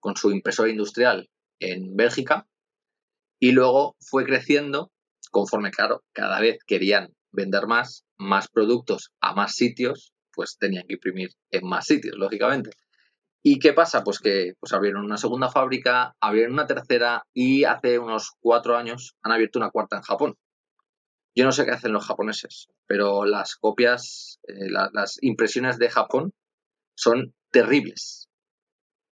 con su impresora industrial en Bélgica, y luego fue creciendo conforme, claro, cada vez querían vender más, más productos a más sitios, pues tenían que imprimir en más sitios, lógicamente. ¿Y qué pasa? Pues que pues abrieron una segunda fábrica, abrieron una tercera y hace unos cuatro años han abierto una cuarta en Japón. Yo no sé qué hacen los japoneses, pero las copias, eh, las impresiones de Japón son terribles.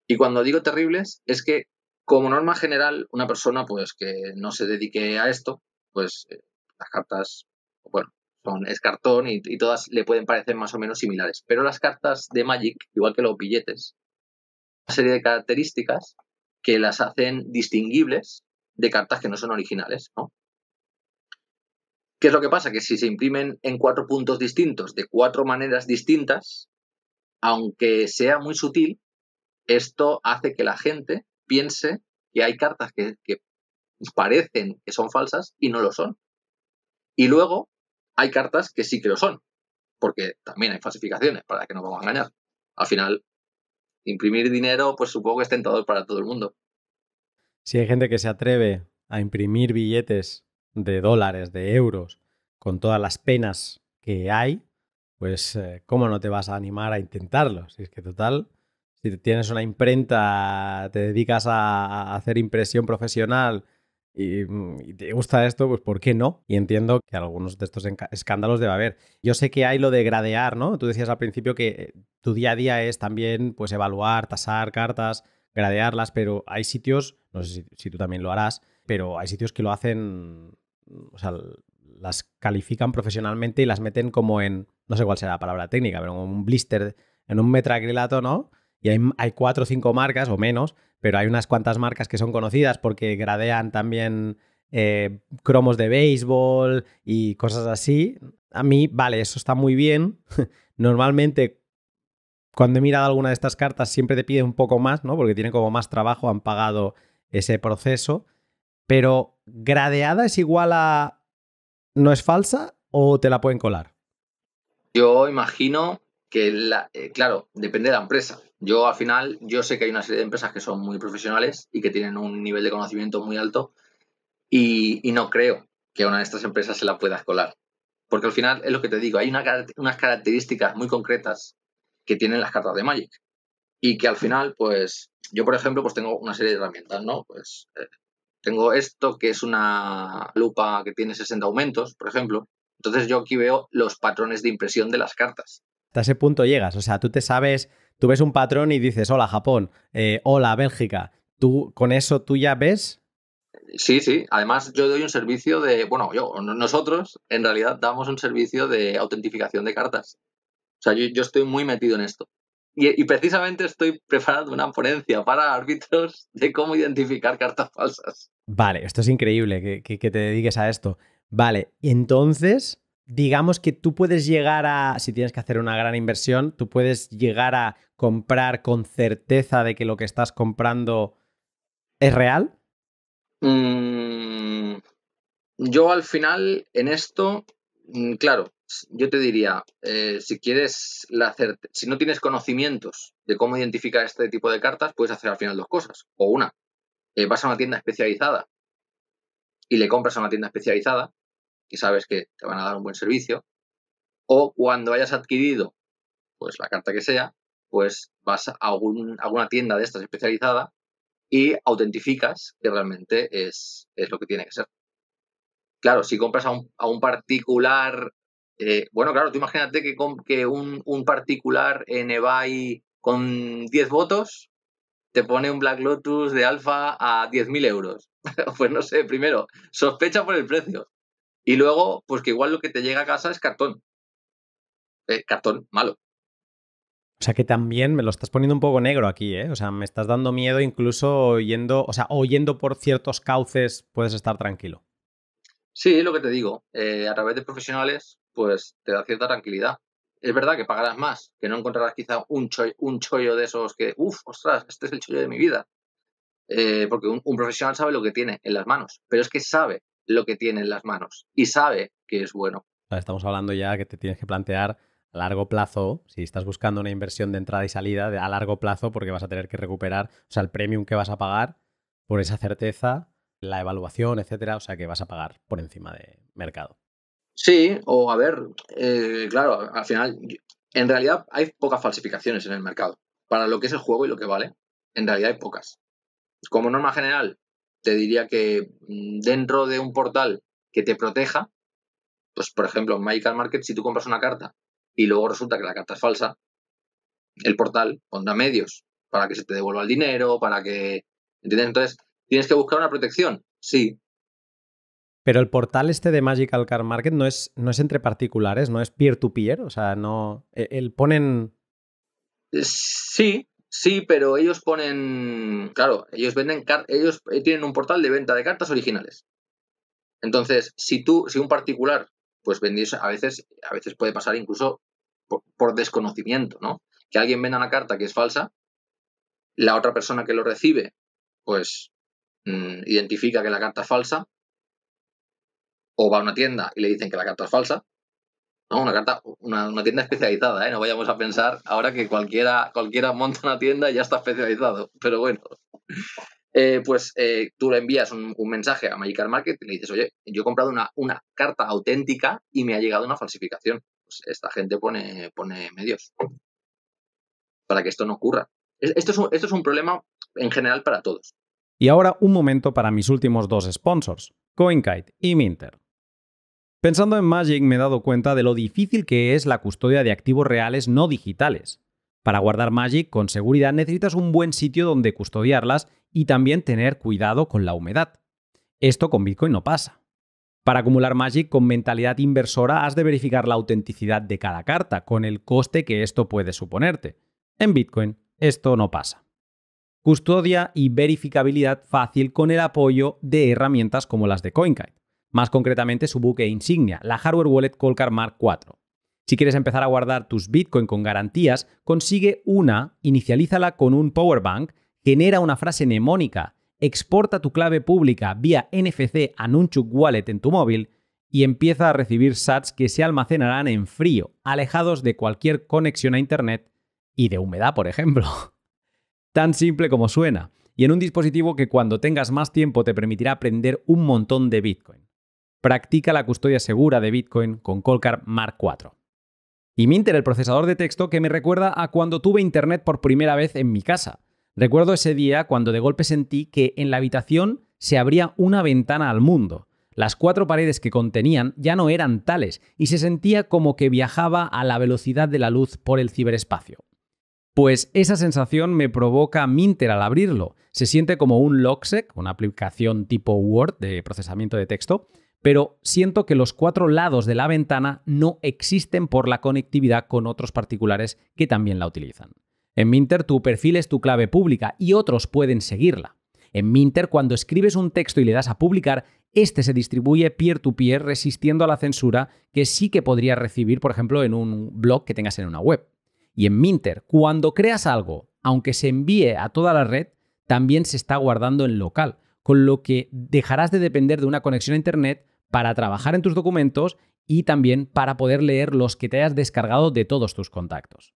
Y cuando digo terribles, es que como norma general, una persona pues que no se dedique a esto, pues eh, las cartas, bueno, son, es cartón y, todas le pueden parecer más o menos similares. Pero las cartas de Magic, igual que los billetes, una serie de características que las hacen distinguibles de cartas que no son originales, ¿no? ¿Qué es lo que pasa? Que si se imprimen en cuatro puntos distintos, de cuatro maneras distintas, aunque sea muy sutil, esto hace que la gente piense que hay cartas que, parecen que son falsas y no lo son. Y luego hay cartas que sí que lo son, porque también hay falsificaciones, para que no vamos a engañar. Al final, imprimir dinero, pues supongo que es tentador para todo el mundo. Si hay gente que se atreve a imprimir billetes de dólares, de euros, con todas las penas que hay, pues eh, ¿cómo no te vas a animar a intentarlo? Si es que total, si tienes una imprenta, te dedicas a hacer impresión profesional mm, y, te gusta esto, pues ¿por qué no? Y entiendo que algunos de estos escándalos debe haber. Yo sé que hay lo de gradear, ¿no? Tú decías al principio que tu día a día es también pues evaluar, tasar cartas, gradearlas, pero hay sitios, no sé si, si tú también lo harás, pero hay sitios que lo hacen, o sea, las califican profesionalmente y las meten como en, no sé cuál será la palabra técnica, pero un blister, en un metracrilato, ¿no? y hay, cuatro o cinco marcas o menos, pero hay unas cuantas marcas que son conocidas porque gradean también eh, cromos de béisbol y cosas así. A mí, vale, eso está muy bien. Normalmente, cuando he mirado alguna de estas cartas, siempre te pide un poco más, ¿no? Porque tienen como más trabajo, han pagado ese proceso. Pero, ¿gradeada es igual a. ¿No es falsa o te la pueden colar? Yo imagino que, la, eh, claro, depende de la empresa. Yo al final, yo sé que hay una serie de empresas que son muy profesionales y que tienen un nivel de conocimiento muy alto y, no creo que una de estas empresas se la puedas colar. Porque al final es lo que te digo, hay unas características muy concretas que tienen las cartas de Magic y que al final, pues yo por ejemplo, pues tengo una serie de herramientas, ¿no? Pues eh, tengo esto que es una lupa que tiene 60 aumentos, por ejemplo. Entonces yo aquí veo los patrones de impresión de las cartas. Hasta ese punto llegas, o sea, tú te sabes tú ves un patrón y dices, hola Japón, eh, hola Bélgica. ¿Tú con eso tú ya ves? Sí, sí. Además, yo doy un servicio de, bueno, yo, nosotros en realidad damos un servicio de autentificación de cartas. O sea, yo, estoy muy metido en esto. Y, precisamente estoy preparando una ponencia para árbitros de cómo identificar cartas falsas. Vale, esto es increíble que, que te dediques a esto. Vale, entonces, digamos que tú puedes llegar a, si tienes que hacer una gran inversión, tú puedes llegar a comprar con certeza de que lo que estás comprando es real? Mm, yo al final en esto, mm, claro, yo te diría, eh, si quieres la si no tienes conocimientos de cómo identificar este tipo de cartas, puedes hacer al final dos cosas. O una, eh, vas a una tienda especializada y le compras a una tienda especializada y sabes que te van a dar un buen servicio. O cuando hayas adquirido pues la carta que sea, pues vas a alguna tienda de estas especializada y autentificas que realmente es, es lo que tiene que ser. Claro, si compras a un, a un particular, eh, bueno, claro, tú imagínate que, que un, un, particular en eBay con 10 votos te pone un Black Lotus de alfa a 10.000 euros. pues no sé, primero, sospecha por el precio. Y luego, pues que igual lo que te llega a casa es cartón. Eh, cartón malo. O sea que también me lo estás poniendo un poco negro aquí, ¿eh? O sea, me estás dando miedo incluso yendo, o sea, oyendo por ciertos cauces puedes estar tranquilo. Sí, lo que te digo. Eh, a través de profesionales, pues te da cierta tranquilidad. Es verdad que pagarás más, que no encontrarás quizá un, chollo de esos que, uff, ostras, este es el chollo de mi vida. Eh, porque un, profesional sabe lo que tiene en las manos, pero es que sabe lo que tiene en las manos y sabe que es bueno. Estamos hablando ya que te tienes que plantear a largo plazo, si estás buscando una inversión de entrada y salida a largo plazo, porque vas a tener que recuperar, o sea, el premium que vas a pagar por esa certeza, la evaluación, etcétera, o sea, que vas a pagar por encima de mercado. Sí, o a ver, eh, claro, al final, en realidad hay pocas falsificaciones en el mercado. Para lo que es el juego y lo que vale, en realidad hay pocas. Como norma general, te diría que mm, dentro de un portal que te proteja, Pues, por ejemplo, en Magical Market, si tú compras una carta y luego resulta que la carta es falsa, el portal pondrá medios para que se te devuelva el dinero, para que... ¿Entiendes? Entonces, ¿tienes que buscar una protección? Sí. Pero el portal este de Magical Card Market no es, no es entre particulares, no es peer-to-peer, o sea, no... E, el, ponen... Sí, sí, pero ellos ponen... Claro, ellos venden... Ellos eh, tienen un portal de venta de cartas originales. Entonces, si tú, si un particular, pues vendís, a veces, a veces puede pasar incluso por desconocimiento, ¿no? que alguien venda una carta que es falsa, la otra persona que lo recibe, pues mm, identifica que la carta es falsa, o va a una tienda y le dicen que la carta es falsa, ¿no? Una carta, una, tienda especializada, ¿eh? No vayamos a pensar ahora que cualquiera, cualquiera monta una tienda y ya está especializado. Pero bueno. Eh, pues eh, tú le envías un, mensaje a Magic Market y le dices, oye, yo he comprado una, una carta auténtica y me ha llegado una falsificación. Pues esta gente pone, pone medios para que esto no ocurra. Esto es, esto es un problema en general para todos. Y ahora un momento para mis últimos dos sponsors, CoinKite y Minter. Pensando en Magic me he dado cuenta de lo difícil que es la custodia de activos reales no digitales. Para guardar Magic con seguridad necesitas un buen sitio donde custodiarlas y también tener cuidado con la humedad. Esto con Bitcoin no pasa. Para acumular Magic con mentalidad inversora has de verificar la autenticidad de cada carta, con el coste que esto puede suponerte. En Bitcoin esto no pasa. Custodia y verificabilidad fácil con el apoyo de herramientas como las de CoinKite, más concretamente su buque insignia, la hardware wallet Colcar Mark IV. Si quieres empezar a guardar tus Bitcoin con garantías, consigue una, inicialízala con un powerbank, genera una frase mnemónica, exporta tu clave pública vía NFC a Nunchuk Wallet en tu móvil y empieza a recibir sats que se almacenarán en frío, alejados de cualquier conexión a Internet y de humedad, por ejemplo. Tan simple como suena, y en un dispositivo que cuando tengas más tiempo te permitirá aprender un montón de Bitcoin. Practica la custodia segura de Bitcoin con Colcar Mark IV. Y Minter, el procesador de texto que me recuerda a cuando tuve internet por primera vez en mi casa. Recuerdo ese día cuando de golpe sentí que en la habitación se abría una ventana al mundo. Las cuatro paredes que contenían ya no eran tales y se sentía como que viajaba a la velocidad de la luz por el ciberespacio. Pues esa sensación me provoca Minter al abrirlo. Se siente como un Logsec, una aplicación tipo Word de procesamiento de texto, pero siento que los cuatro lados de la ventana no existen por la conectividad con otros particulares que también la utilizan. En Minter tu perfil es tu clave pública y otros pueden seguirla. En Minter cuando escribes un texto y le das a publicar, este se distribuye peer-to-peer -peer resistiendo a la censura que sí que podrías recibir, por ejemplo, en un blog que tengas en una web. Y en Minter, cuando creas algo, aunque se envíe a toda la red, también se está guardando en local, con lo que dejarás de depender de una conexión a Internet para trabajar en tus documentos y también para poder leer los que te hayas descargado de todos tus contactos.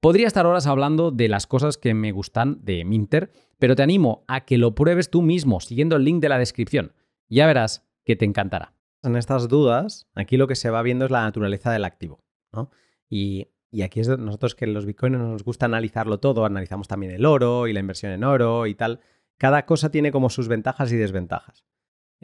Podría estar horas hablando de las cosas que me gustan de Minter, pero te animo a que lo pruebes tú mismo siguiendo el link de la descripción. Ya verás que te encantará. En estas dudas, aquí lo que se va viendo es la naturaleza del activo. Y y aquí es nosotros que los bitcoins nos gusta analizarlo todo, analizamos también el oro y la inversión en oro y tal. Cada cosa tiene como sus ventajas y desventajas.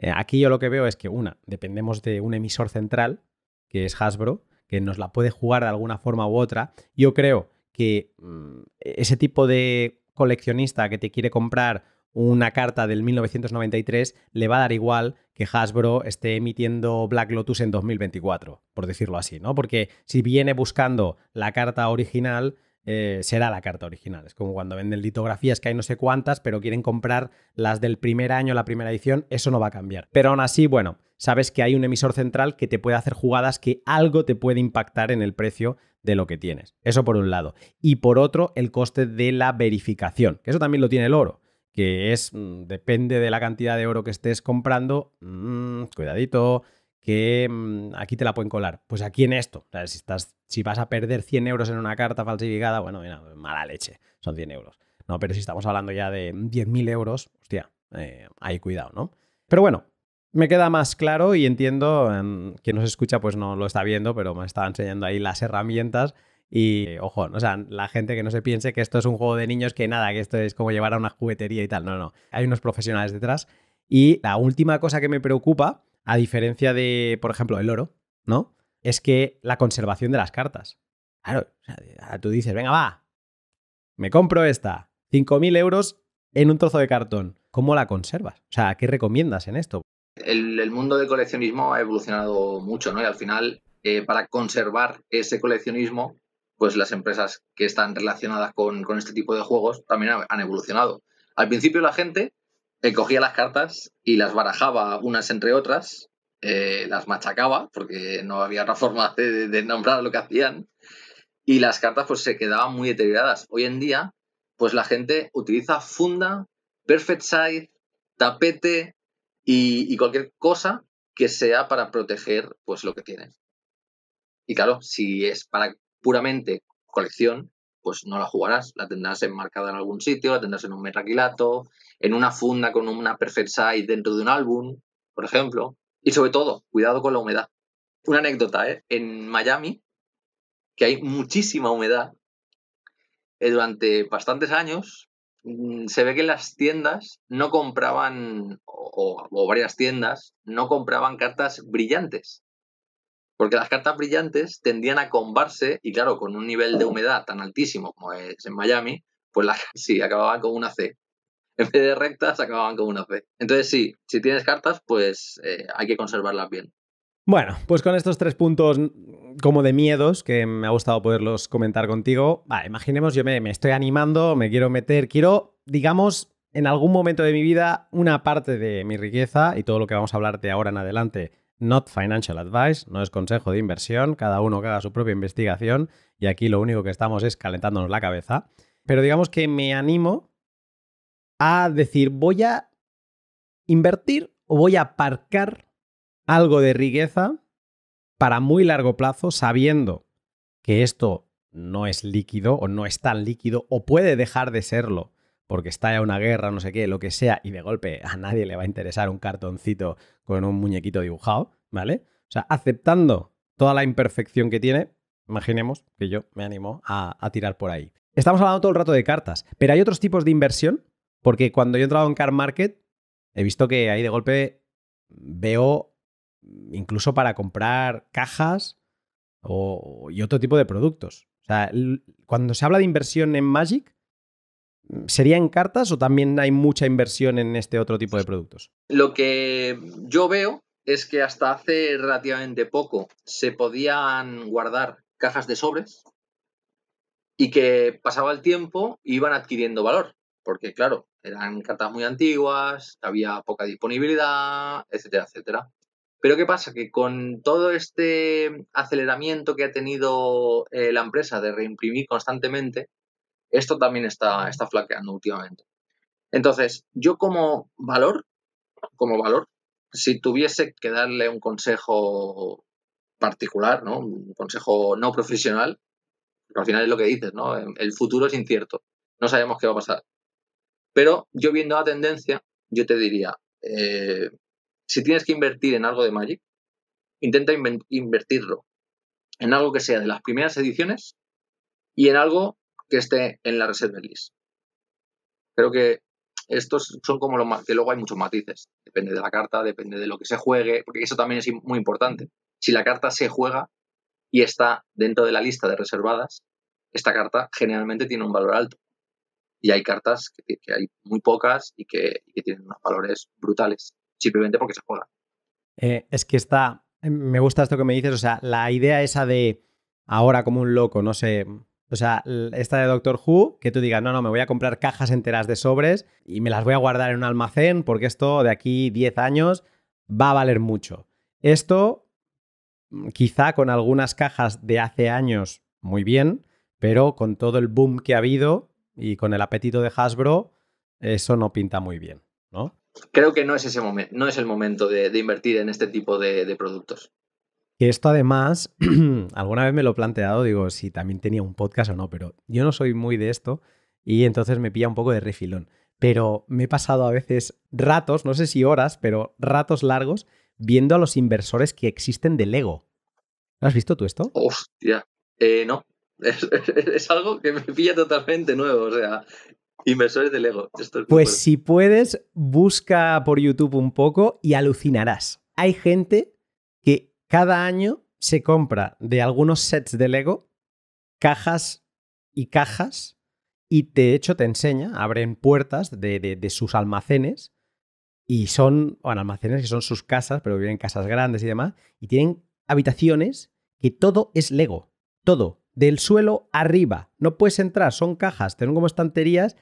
Eh, aquí yo lo que veo es que, una, dependemos de un emisor central, que es Hasbro, que nos la puede jugar de alguna forma u otra. Yo creo que mm, ese tipo de coleccionista que te quiere comprar una carta del 1993 le va a dar igual que Hasbro esté emitiendo Black Lotus en 2024, por decirlo así, ¿no? Porque si viene buscando la carta original, eh, será la carta original. Es como cuando venden litografías que hay no sé cuántas, pero quieren comprar las del primer año, la primera edición, eso no va a cambiar. Pero aún así, bueno, sabes que hay un emisor central que te puede hacer jugadas que algo te puede impactar en el precio de lo que tienes. Eso por un lado. Y por otro, el coste de la verificación, que eso también lo tiene el oro que es, mm, depende de la cantidad de oro que estés comprando, mm, cuidadito, que mm, aquí te la pueden colar. Pues aquí en esto, si, estás, si vas a perder 100 euros en una carta falsificada, bueno, mala leche, son 100 euros. No, pero si estamos hablando ya de 10.000 euros, hostia, eh, hay cuidado, ¿no? Pero bueno, me queda más claro y entiendo, quien nos escucha pues no lo está viendo, pero me está enseñando ahí las herramientas y ojo, o sea, la gente que no se piense que esto es un juego de niños, que nada, que esto es como llevar a una juguetería y tal. No, no. Hay unos profesionales detrás. Y la última cosa que me preocupa, a diferencia de, por ejemplo, el oro, ¿no? Es que la conservación de las cartas. Claro, tú dices, venga, va, me compro esta, 5.000 euros en un trozo de cartón. ¿Cómo la conservas? O sea, ¿qué recomiendas en esto? El, mundo del coleccionismo ha evolucionado mucho, ¿no? Y al final, eh, para conservar ese coleccionismo, pues las empresas que están relacionadas con, este tipo de juegos también han, evolucionado. Al principio la gente eh, cogía las cartas y las barajaba unas entre otras, eh, las machacaba, porque no había otra forma de, nombrar lo que hacían, y las cartas pues se quedaban muy deterioradas. Hoy en día, pues la gente utiliza funda, perfect size, tapete y, cualquier cosa que sea para proteger pues lo que tienen. Y claro, si es para puramente colección, pues no la jugarás, la tendrás enmarcada en algún sitio, la tendrás en un metraquilato, en una funda con una perfect size dentro de un álbum, por ejemplo. Y sobre todo, cuidado con la humedad. Una anécdota, ¿eh? En Miami que hay muchísima humedad. Eh, durante bastantes años mm, se ve que las tiendas no compraban, o, varias tiendas, no compraban cartas brillantes. Porque las cartas brillantes tendían a combarse y claro, con un nivel de humedad tan altísimo como es en Miami, pues las sí, acababan con una C. En vez de rectas, acababan con una C. Entonces sí, si tienes cartas, pues eh, hay que conservarlas bien. Bueno, pues con estos tres puntos como de miedos que me ha gustado poderlos comentar contigo, imaginemos yo me, estoy animando, me quiero meter, quiero, digamos, en algún momento de mi vida, una parte de mi riqueza y todo lo que vamos a hablar de ahora en adelante, not financial advice, no es consejo de inversión, cada uno que haga su propia investigación y aquí lo único que estamos es calentándonos la cabeza, pero digamos que me animo a decir, voy a invertir o voy a aparcar algo de riqueza para muy largo plazo, sabiendo que esto no es líquido o no es tan líquido o puede dejar de serlo porque está ya una guerra, no sé qué, lo que sea, y de golpe a nadie le va a interesar un cartoncito con un muñequito dibujado, ¿vale? O sea, aceptando toda la imperfección que tiene, imaginemos que yo me animo a, a tirar por ahí. Estamos hablando todo el rato de cartas, pero hay otros tipos de inversión, porque cuando yo he entrado en Car Market, he visto que ahí de golpe veo incluso para comprar cajas y otro tipo de productos. O sea, cuando se habla de inversión en Magic, ¿sería en cartas o también hay mucha inversión en este otro tipo de productos? Lo que yo veo es que hasta hace relativamente poco se podían guardar cajas de sobres y que pasaba el tiempo iban adquiriendo valor. Porque, claro, eran cartas muy antiguas, había poca disponibilidad, etcétera, etcétera. Pero ¿qué pasa? Que con todo este aceleramiento que ha tenido eh, la empresa de reimprimir constantemente, esto también está, está flaqueando últimamente. Entonces, yo como valor, como valor, si tuviese que darle un consejo particular, ¿no? Un consejo no profesional, al final es lo que dices, ¿no? El futuro es incierto. No sabemos qué va a pasar. Pero yo viendo la tendencia, yo te diría, eh, si tienes que invertir en algo de Magic, intenta invertirlo en algo que sea de las primeras ediciones y en algo que esté en la reserva list. Creo que estos son como los que luego hay muchos matices. Depende de la carta, depende de lo que se juegue, porque eso también es muy importante. Si la carta se juega y está dentro de la lista de reservadas, esta carta generalmente tiene un valor alto. Y hay cartas que, hay muy pocas y que, tienen unos valores brutales simplemente porque se juega. Eh, es que está, me gusta esto que me dices, o sea, la idea esa de ahora como un loco, no sé, o sea, esta de Doctor Who, que tú digas, no, no, me voy a comprar cajas enteras de sobres y me las voy a guardar en un almacén porque esto de aquí 10 años va a valer mucho. Esto, quizá con algunas cajas de hace años, muy bien, pero con todo el boom que ha habido y con el apetito de Hasbro, eso no pinta muy bien, ¿no? creo que no es ese momento, no es el momento de, invertir en este tipo de, productos. Que esto además, alguna vez me lo he planteado, digo, si también tenía un podcast o no, pero yo no soy muy de esto y entonces me pilla un poco de refilón. Pero me he pasado a veces ratos, no sé si horas, pero ratos largos, viendo a los inversores que existen de Lego. ¿Has visto tú esto? Hostia, eh, no. es, algo que me pilla totalmente nuevo. O sea, Inversores de Lego. pues si puedes, busca por YouTube un poco y alucinarás. Hay gente cada año se compra de algunos sets de Lego cajas y cajas y de hecho te enseña, abren puertas de, de sus almacenes y son, bueno, almacenes que son sus casas, pero viven en casas grandes y demás, y tienen habitaciones que todo es Lego, todo, del suelo arriba. No puedes entrar, son cajas, tienen como estanterías,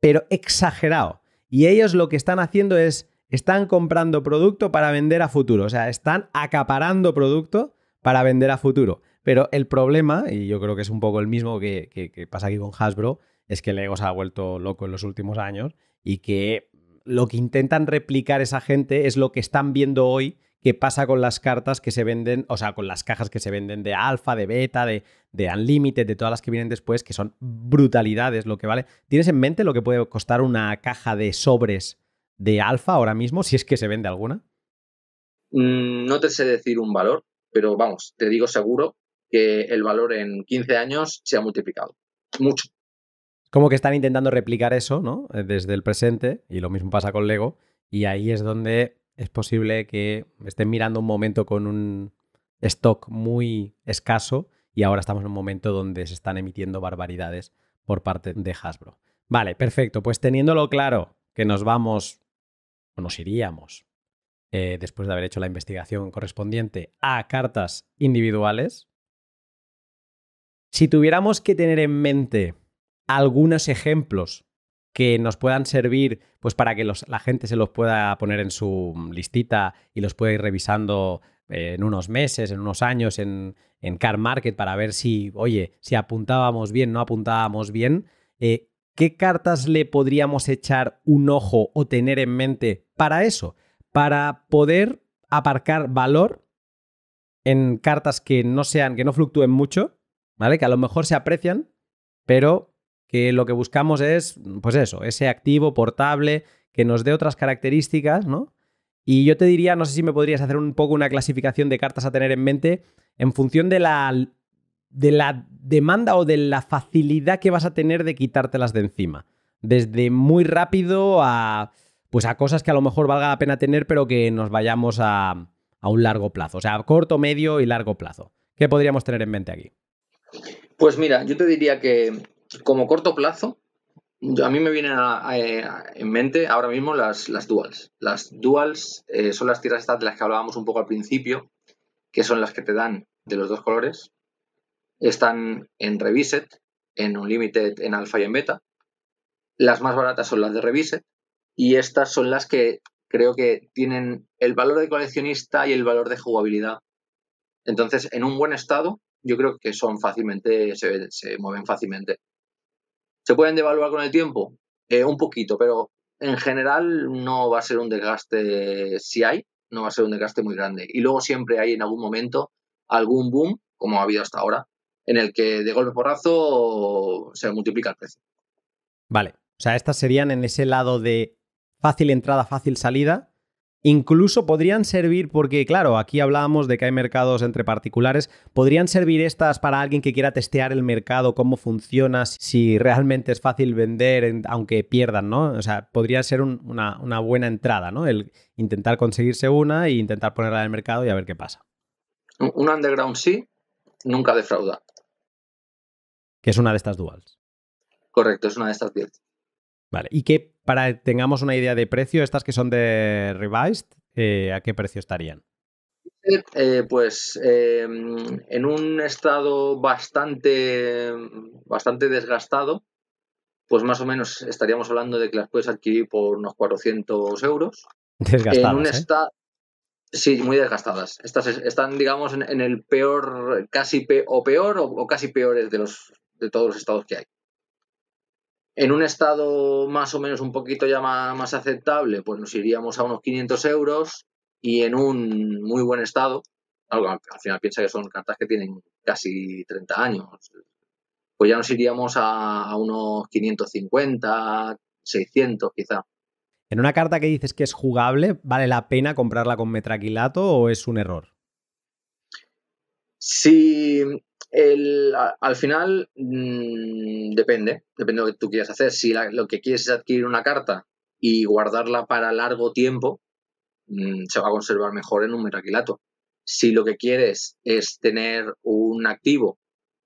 pero exagerado. Y ellos lo que están haciendo es, están comprando producto para vender a futuro, o sea, están acaparando producto para vender a futuro. Pero el problema, y yo creo que es un poco el mismo que, pasa aquí con Hasbro, es que Lego se ha vuelto loco en los últimos años y que lo que intentan replicar esa gente es lo que están viendo hoy que pasa con las cartas que se venden, o sea, con las cajas que se venden de alfa, de beta, de, de unlimited, de todas las que vienen después, que son brutalidades lo que vale. ¿Tienes en mente lo que puede costar una caja de sobres de alfa ahora mismo, si es que se vende alguna? Mm, no te sé decir un valor, pero vamos, te digo seguro que el valor en 15 años se ha multiplicado. Mucho. Como que están intentando replicar eso, ¿no? Eh, desde el presente, y lo mismo pasa con Lego, y ahí es donde es posible que estén mirando un momento con un stock muy escaso y ahora estamos en un momento donde se están emitiendo barbaridades por parte de Hasbro. Vale, perfecto. Pues teniéndolo claro que nos vamos o nos iríamos eh, después de haber hecho la investigación correspondiente a cartas individuales, si tuviéramos que tener en mente algunos ejemplos que nos puedan servir pues para que la gente se los pueda poner en su listita y los pueda ir revisando en unos meses, en unos años, en, en Car Market para ver si, oye, si apuntábamos bien, no apuntábamos bien. Eh, ¿Qué cartas le podríamos echar un ojo o tener en mente para eso? Para poder aparcar valor en cartas que no sean, que no fluctúen mucho, ¿vale? Que a lo mejor se aprecian, pero que lo que buscamos es, pues eso, ese activo portable que nos dé otras características, ¿no? Y yo te diría, no sé si me podrías hacer un poco una clasificación de cartas a tener en mente en función de la, de la demanda o de la facilidad que vas a tener de quitártelas de encima. Desde muy rápido a, pues a cosas que a lo mejor valga la pena tener, pero que nos vayamos a, a un largo plazo. O sea, corto, medio y largo plazo. ¿Qué podríamos tener en mente aquí? Pues mira, yo te diría que como corto plazo, a mí me vienen en mente ahora mismo las, las duals. Las duals eh, son las tierras estas de las que hablábamos un poco al principio, que son las que te dan de los dos colores. Están en Reviset, en Unlimited, en Alpha y en Beta. Las más baratas son las de Reviset y estas son las que creo que tienen el valor de coleccionista y el valor de jugabilidad. Entonces, en un buen estado, yo creo que son fácilmente, se mueven fácilmente. ¿Se pueden devaluar con el tiempo? Eh, un poquito, pero en general no va a ser un desgaste, si hay, no va a ser un desgaste muy grande. Y luego siempre hay en algún momento algún boom, como ha habido hasta ahora, en el que de golpe porrazo se multiplica el precio. Vale, o sea, estas serían en ese lado de fácil entrada, fácil salida, Incluso podrían servir, porque claro, aquí hablábamos de que hay mercados entre particulares, podrían servir estas para alguien que quiera testear el mercado, cómo funciona, si realmente es fácil vender, aunque pierdan, ¿no? O sea, podría ser una, una, buena entrada, ¿no? El intentar conseguirse una e intentar ponerla en el mercado y a ver qué pasa. Un underground sí, nunca defrauda. Que es una de estas duals. Correcto, es una de estas 10. Vale, y que para tengamos una idea de precio, estas que son de Revised, eh, ¿a qué precio estarían? Eh, pues em, en un estado bastante, bastante desgastado, pues más o menos estaríamos hablando de que las puedes adquirir por unos 400 euros. Desgastadas. En un ¿eh? Sí, muy desgastadas. Estas están, digamos, en, el peor, casi o peor o, o, casi peores de, los, de todos los estados que hay. En un estado más o menos un poquito ya más, aceptable, pues nos iríamos a unos 500 euros y en un muy buen estado, algo, al final piensa que son cartas que tienen casi 30 años, pues ya nos iríamos a, unos 550, 600 quizá. En una carta que dices que es jugable, ¿vale la pena comprarla con metraquilato o es un error? Si el, al final mm, depende, depende de lo que tú quieras hacer. Si lo que quieres es adquirir una carta y guardarla para largo tiempo, mm, se va a conservar mejor en un metaquilato. Si lo que quieres es tener un activo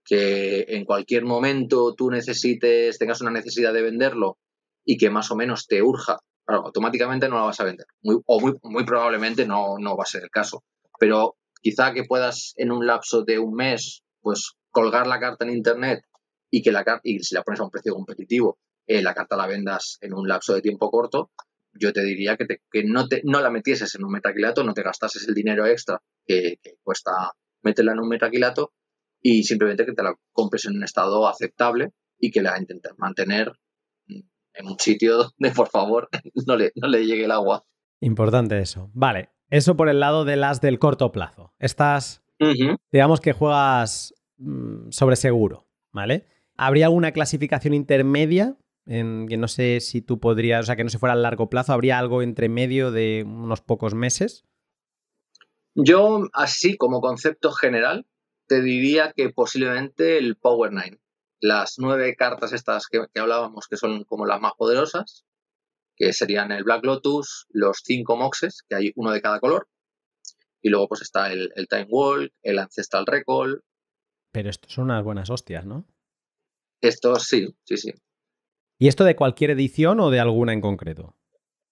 que en cualquier momento tú necesites, tengas una necesidad de venderlo y que más o menos te urja, automáticamente no la vas a vender. o muy, muy probablemente no, no va a ser el caso. Pero quizá que puedas en un lapso de un mes, pues colgar la carta en internet y que la y si la pones a un precio competitivo, eh, la carta la vendas en un lapso de tiempo corto, yo te diría que, que no, te, no la metieses en un metaquilato, no te gastases el dinero extra que, cuesta meterla en un metaquilato y simplemente que te la compres en un estado aceptable y que la intentes mantener en un sitio donde, por favor, no le, no le llegue el agua. Importante eso. Vale, eso por el lado de las del corto plazo. Estas, digamos que juegas mm, sobre seguro, ¿vale? ¿Habría alguna clasificación intermedia en que no sé si tú podrías, o sea, que no se fuera a largo plazo, ¿habría algo entre medio de unos pocos meses? Yo, así como concepto general, te diría que posiblemente el Power Nine. Las nueve cartas estas que, hablábamos, que son como las más poderosas, que serían el Black Lotus, los cinco Moxes, que hay uno de cada color, y luego pues está el, el Time Walk, el Ancestral Recall. Pero estos son unas buenas hostias, ¿no? Estos sí, sí, sí. ¿Y esto de cualquier edición o de alguna en concreto?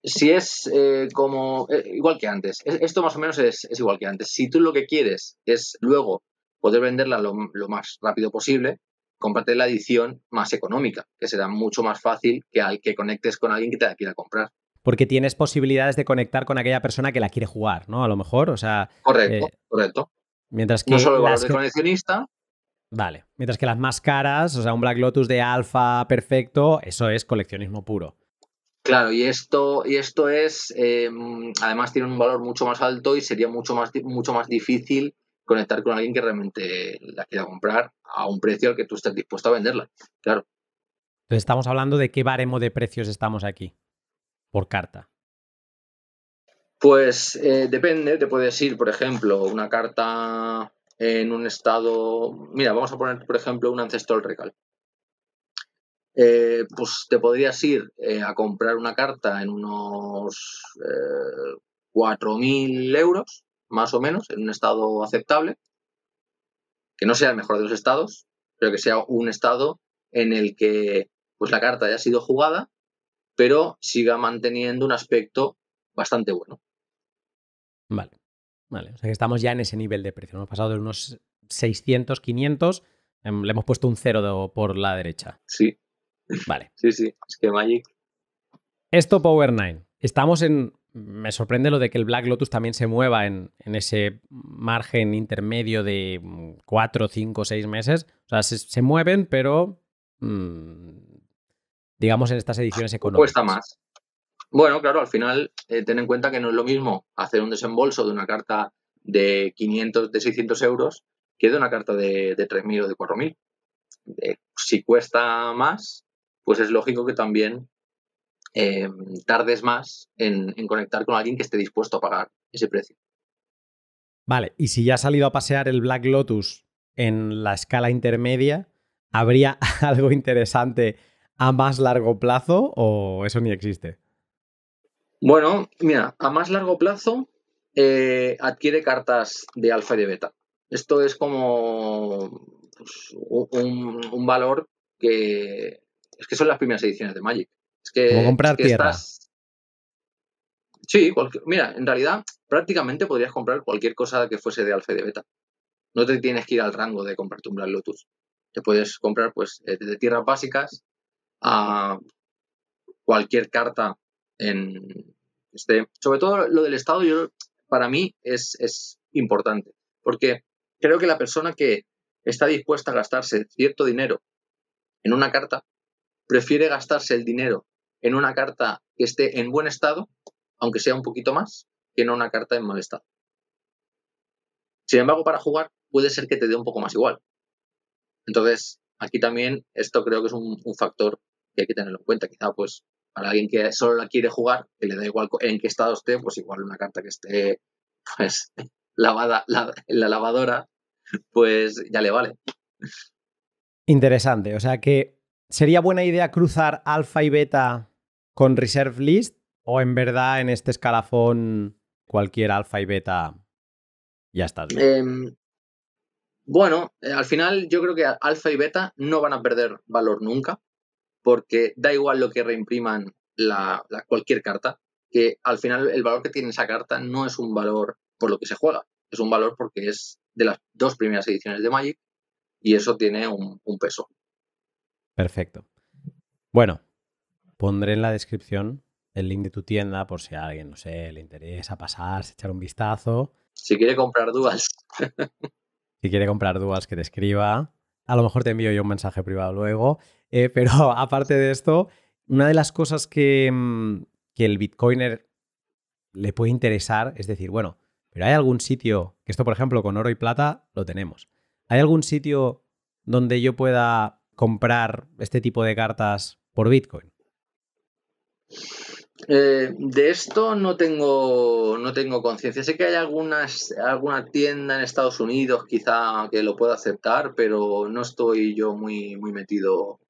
Si es eh, como, eh, igual que antes, esto más o menos es, igual que antes. Si tú lo que quieres es luego poder venderla lo, más rápido posible, cómprate la edición más económica, que será mucho más fácil que al que conectes con alguien que te la quiera comprar. Porque tienes posibilidades de conectar con aquella persona que la quiere jugar, ¿no? A lo mejor, o sea... Correcto, eh, correcto. Mientras que no solo el valor de coleccionista, Vale. Mientras que las más caras, o sea, un Black Lotus de alfa perfecto, eso es coleccionismo puro. Claro, y esto, y esto es, em, además tiene un valor mucho más alto y sería mucho más, mucho más difícil conectar con alguien que realmente la quiera comprar a un precio al que tú estés dispuesto a venderla. Claro. Entonces estamos hablando de qué baremo de precios estamos aquí por carta. Pues eh, depende, te puedes ir, por ejemplo, una carta en un estado. Mira, vamos a poner, por ejemplo, un Ancestral Recal. Eh, pues te podrías ir eh, a comprar una carta en unos eh, 4.000 euros, más o menos, en un estado aceptable. Que no sea el mejor de los estados, pero que sea un estado en el que pues, la carta haya sido jugada, pero siga manteniendo un aspecto bastante bueno. Vale. Vale, o sea que estamos ya en ese nivel de precio. Hemos pasado de unos 600, 500, em, le hemos puesto un cero por la derecha. Sí. Vale. Sí, sí, es que Magic. Esto Power 9. Estamos en. Me sorprende lo de que el Black Lotus también se mueva en, ese margen intermedio de 4, 5, 6 meses. O sea, se, mueven, pero. Mm, digamos en estas ediciones económicas. Cuesta más. Bueno, claro, al final eh, ten en cuenta que no es lo mismo hacer un desembolso de una carta de 500, de 600 euros que de una carta de, de 3.000 o de 4.000. Eh, si cuesta más, pues es lógico que también eh, tardes más en, en, conectar con alguien que esté dispuesto a pagar ese precio. Vale, y si ya ha salido a pasear el Black Lotus en la escala intermedia, ¿habría algo interesante a más largo plazo o eso ni existe? Bueno, mira, a más largo plazo eh, adquiere cartas de alfa y de beta. Esto es como pues, un, valor que es que son las primeras ediciones de Magic. Es que, como comprar tierra. Sí, mira, en realidad prácticamente podrías comprar cualquier cosa que fuese de alfa y de beta. No te tienes que ir al rango de comprarte un Black Lotus. Te puedes comprar pues eh, de tierras básicas a cualquier carta en este, sobre todo lo del Estado, yo, para mí es, es importante, porque creo que la persona que está dispuesta a gastarse cierto dinero en una carta, prefiere gastarse el dinero en una carta que esté en buen estado, aunque sea un poquito más, que en una carta en mal estado. Sin embargo, para jugar puede ser que te dé un poco más igual. Entonces, aquí también esto creo que es un, un factor que hay que tenerlo en cuenta. Quizá pues para alguien que solo la quiere jugar, que le da igual en qué estado esté, pues igual una carta que esté pues lavada en la lavadora, pues ya le vale. Interesante, o sea que sería buena idea cruzar alfa y beta con reserve list o en verdad en este escalafón cualquier alfa y beta ya está. Em, bueno, eh, al final yo creo que alfa y beta no van a perder valor nunca, porque da igual lo que reimpriman la, cualquier carta, que al final el valor que tiene esa carta no es un valor por lo que se juega, es un valor porque es de las dos primeras ediciones de Magic y eso tiene un, peso. Perfecto. Bueno, pondré en la descripción el link de tu tienda por si a alguien, no sé, le interesa pasarse, echar un vistazo. Si quiere comprar duals. si quiere comprar duals, que te escriba. A lo mejor te envío yo un mensaje privado luego. Eh, pero aparte de esto, una de las cosas que, mm, que el Bitcoiner le puede interesar es decir, bueno, pero hay algún sitio, que esto por ejemplo con oro y plata lo tenemos, ¿hay algún sitio donde yo pueda comprar este tipo de cartas por Bitcoin? Eh, de esto no tengo, no tengo conciencia. Sé que hay algunas, alguna tienda en Estados Unidos quizá que lo pueda aceptar, pero no estoy yo muy, muy metido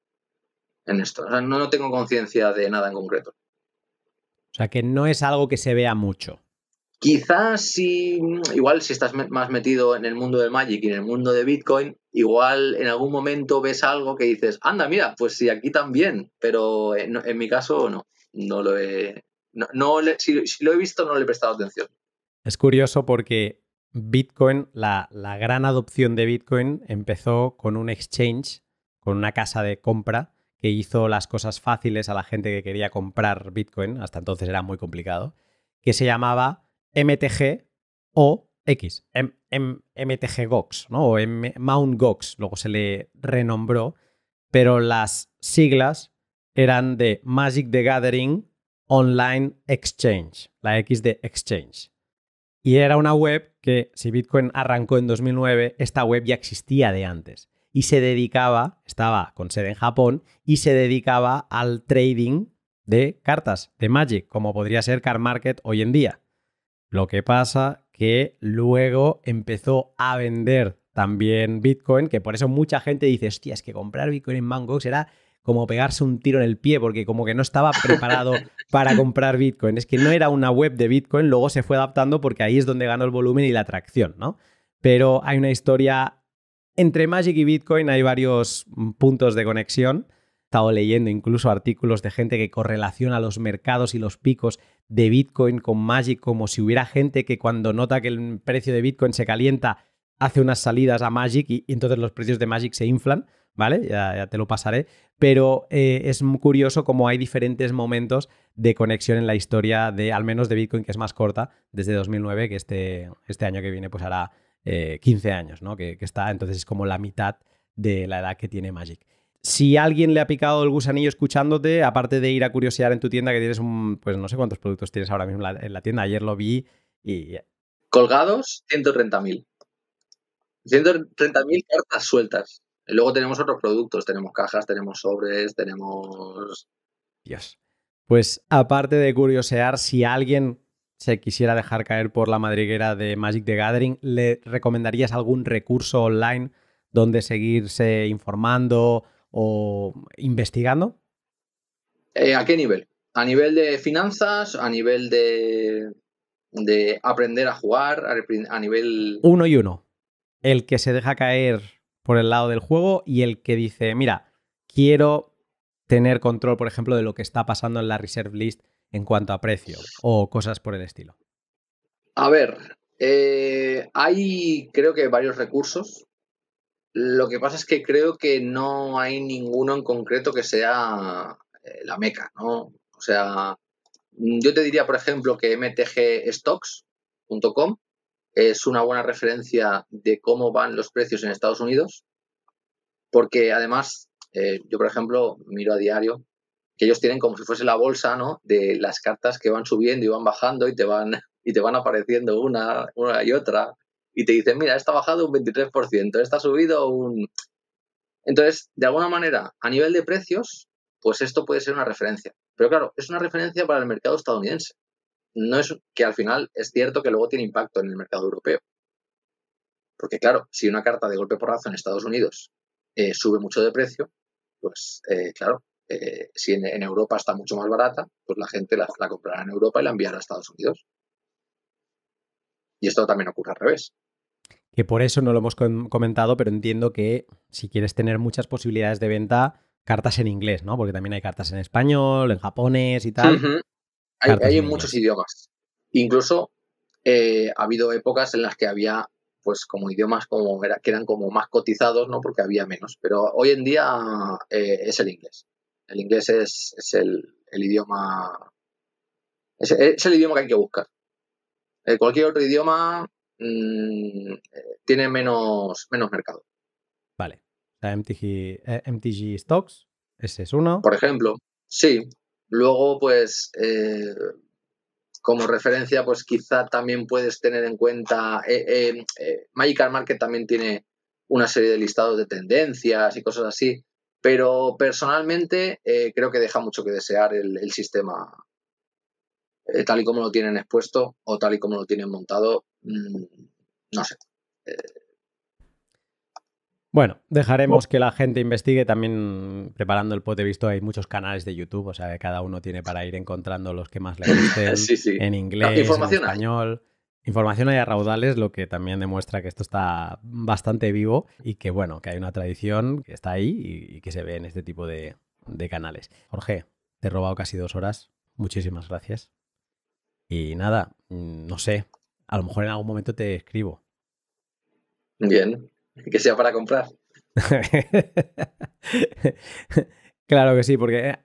en esto. no, no tengo conciencia de nada en concreto. O sea que no es algo que se vea mucho. Quizás si, igual si estás más metido en el mundo del Magic y en el mundo de Bitcoin, igual en algún momento ves algo que dices, anda, mira, pues sí, aquí también, pero en, mi caso no, no lo he, no, si, lo he visto no le he prestado atención. Es curioso porque Bitcoin, la, la gran adopción de Bitcoin empezó con un exchange, con una casa de compra que hizo las cosas fáciles a la gente que quería comprar Bitcoin, hasta entonces era muy complicado, que se llamaba MTG o X, MTG Gox, ¿no? o Mount Gox, luego se le renombró, pero las siglas eran de Magic the Gathering Online Exchange, la X de Exchange. Y era una web que, si Bitcoin arrancó en 2009, esta web ya existía de antes. Y se dedicaba, estaba con sede en Japón, y se dedicaba al trading de cartas de Magic, como podría ser Car Market hoy en día. Lo que pasa que luego empezó a vender también Bitcoin, que por eso mucha gente dice, hostia, es que comprar Bitcoin en Mangox era como pegarse un tiro en el pie, porque como que no estaba preparado para comprar Bitcoin. Es que no era una web de Bitcoin, luego se fue adaptando porque ahí es donde ganó el volumen y la atracción, ¿no? Pero hay una historia entre Magic y Bitcoin, hay varios puntos de conexión estado leyendo incluso artículos de gente que correlaciona los mercados y los picos de Bitcoin con Magic como si hubiera gente que cuando nota que el precio de Bitcoin se calienta hace unas salidas a Magic y, entonces los precios de Magic se inflan, ¿vale? Ya, te lo pasaré. Pero eh, es muy curioso cómo hay diferentes momentos de conexión en la historia de, al menos de Bitcoin, que es más corta, desde 2009, que este, este año que viene pues hará 15 eh, años, ¿no? Que, que está, entonces es como la mitad de la edad que tiene Magic si alguien le ha picado el gusanillo escuchándote, aparte de ir a curiosear en tu tienda, que tienes un, pues no sé cuántos productos tienes ahora mismo en la, tienda, ayer lo vi y... Colgados, 130.000. 130.000 cartas sueltas. Y luego tenemos otros productos, tenemos cajas, tenemos sobres, tenemos... Dios. Pues aparte de curiosear, si alguien se quisiera dejar caer por la madriguera de Magic the Gathering, ¿le recomendarías algún recurso online donde seguirse informando o investigando? Eh, ¿A qué nivel? ¿A nivel de finanzas? ¿A nivel de, de aprender a jugar? ¿A nivel...? Uno y uno. El que se deja caer por el lado del juego y el que dice, mira, quiero tener control, por ejemplo, de lo que está pasando en la reserve list en cuanto a precio o cosas por el estilo. A ver, eh, hay creo que varios recursos lo que pasa es que creo que no hay ninguno en concreto que sea eh, la meca, ¿no? O sea, yo te diría, por ejemplo, que mtgstocks.com es una buena referencia de cómo van los precios en Estados Unidos, porque además, eh, yo, por ejemplo, miro a diario que ellos tienen como si fuese la bolsa, ¿no? De las cartas que van subiendo y van bajando y te van, y te van apareciendo una, una y otra y te dicen, mira, esta ha bajado un 23%, esta ha subido un... Entonces, de alguna manera, a nivel de precios, pues esto puede ser una referencia. Pero claro, es una referencia para el mercado estadounidense. No es que al final es cierto que luego tiene impacto en el mercado europeo. Porque claro, si una carta de golpe porrazo en Estados Unidos eh, sube mucho de precio, pues eh, claro, eh, si en, Europa está mucho más barata, pues la gente la, la comprará en Europa y la enviará a Estados Unidos. Y esto también ocurre al revés. que por eso no lo hemos comentado, pero entiendo que si quieres tener muchas posibilidades de venta, cartas en inglés, ¿no? Porque también hay cartas en español, en japonés y tal. Hay, en muchos idiomas. Incluso eh, ha habido épocas en las que había pues como idiomas como que eran como más cotizados, ¿no? Porque había menos. Pero hoy en día eh, es el inglés. El inglés es, el, idioma. Es, el idioma que hay que buscar. Eh, cualquier otro idioma mm, tiene menos, menos mercado. Vale. MTG, MTG Stocks, ese es uno. Por ejemplo, sí. Luego, pues, como referencia, pues quizá también puedes tener en cuenta, eh, eh, eh, Magic Market también tiene una serie de listados de tendencias y cosas así, pero personalmente creo que deja mucho que desear el, sistema tal y como lo tienen expuesto o tal y como lo tienen montado, mm, no sé. Bueno, dejaremos que la gente investigue. También preparando el pod he visto hay muchos canales de YouTube, o sea que cada uno tiene para ir encontrando los que más le gusten en inglés, en español. Información hay a raudales, lo que también demuestra que esto está bastante vivo y que bueno, que hay una tradición que está ahí y, que se ve en este tipo de, de canales. Jorge, te he robado casi dos horas. Muchísimas gracias. Y nada, mm, no sé, a lo mejor en algún momento te escribo. Bien, que sea para comprar. claro que sí, porque, eh,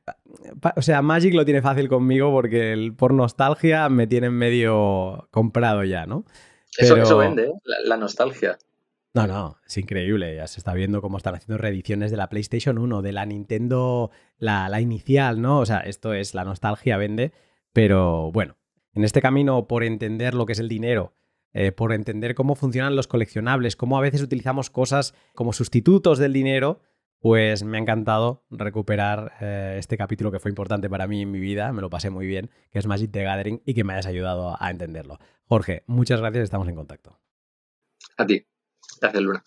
o sea, Magic lo tiene fácil conmigo porque el, por nostalgia me tienen medio comprado ya, ¿no? Eso, vende, ¿eh? la, nostalgia. No, no, es increíble. Ya se está viendo cómo están haciendo reediciones de la PlayStation 1, de la Nintendo, la, la inicial, ¿no? O sea, esto es la nostalgia vende, pero bueno, en este camino por entender lo que es el dinero eh, por entender cómo funcionan los coleccionables, cómo a veces utilizamos cosas como sustitutos del dinero, pues me ha encantado recuperar eh, este capítulo que fue importante para mí en mi vida, me lo pasé muy bien, que es Magic the Gathering y que me hayas ayudado a entenderlo. Jorge, muchas gracias, estamos en contacto. A ti. Gracias, Luna.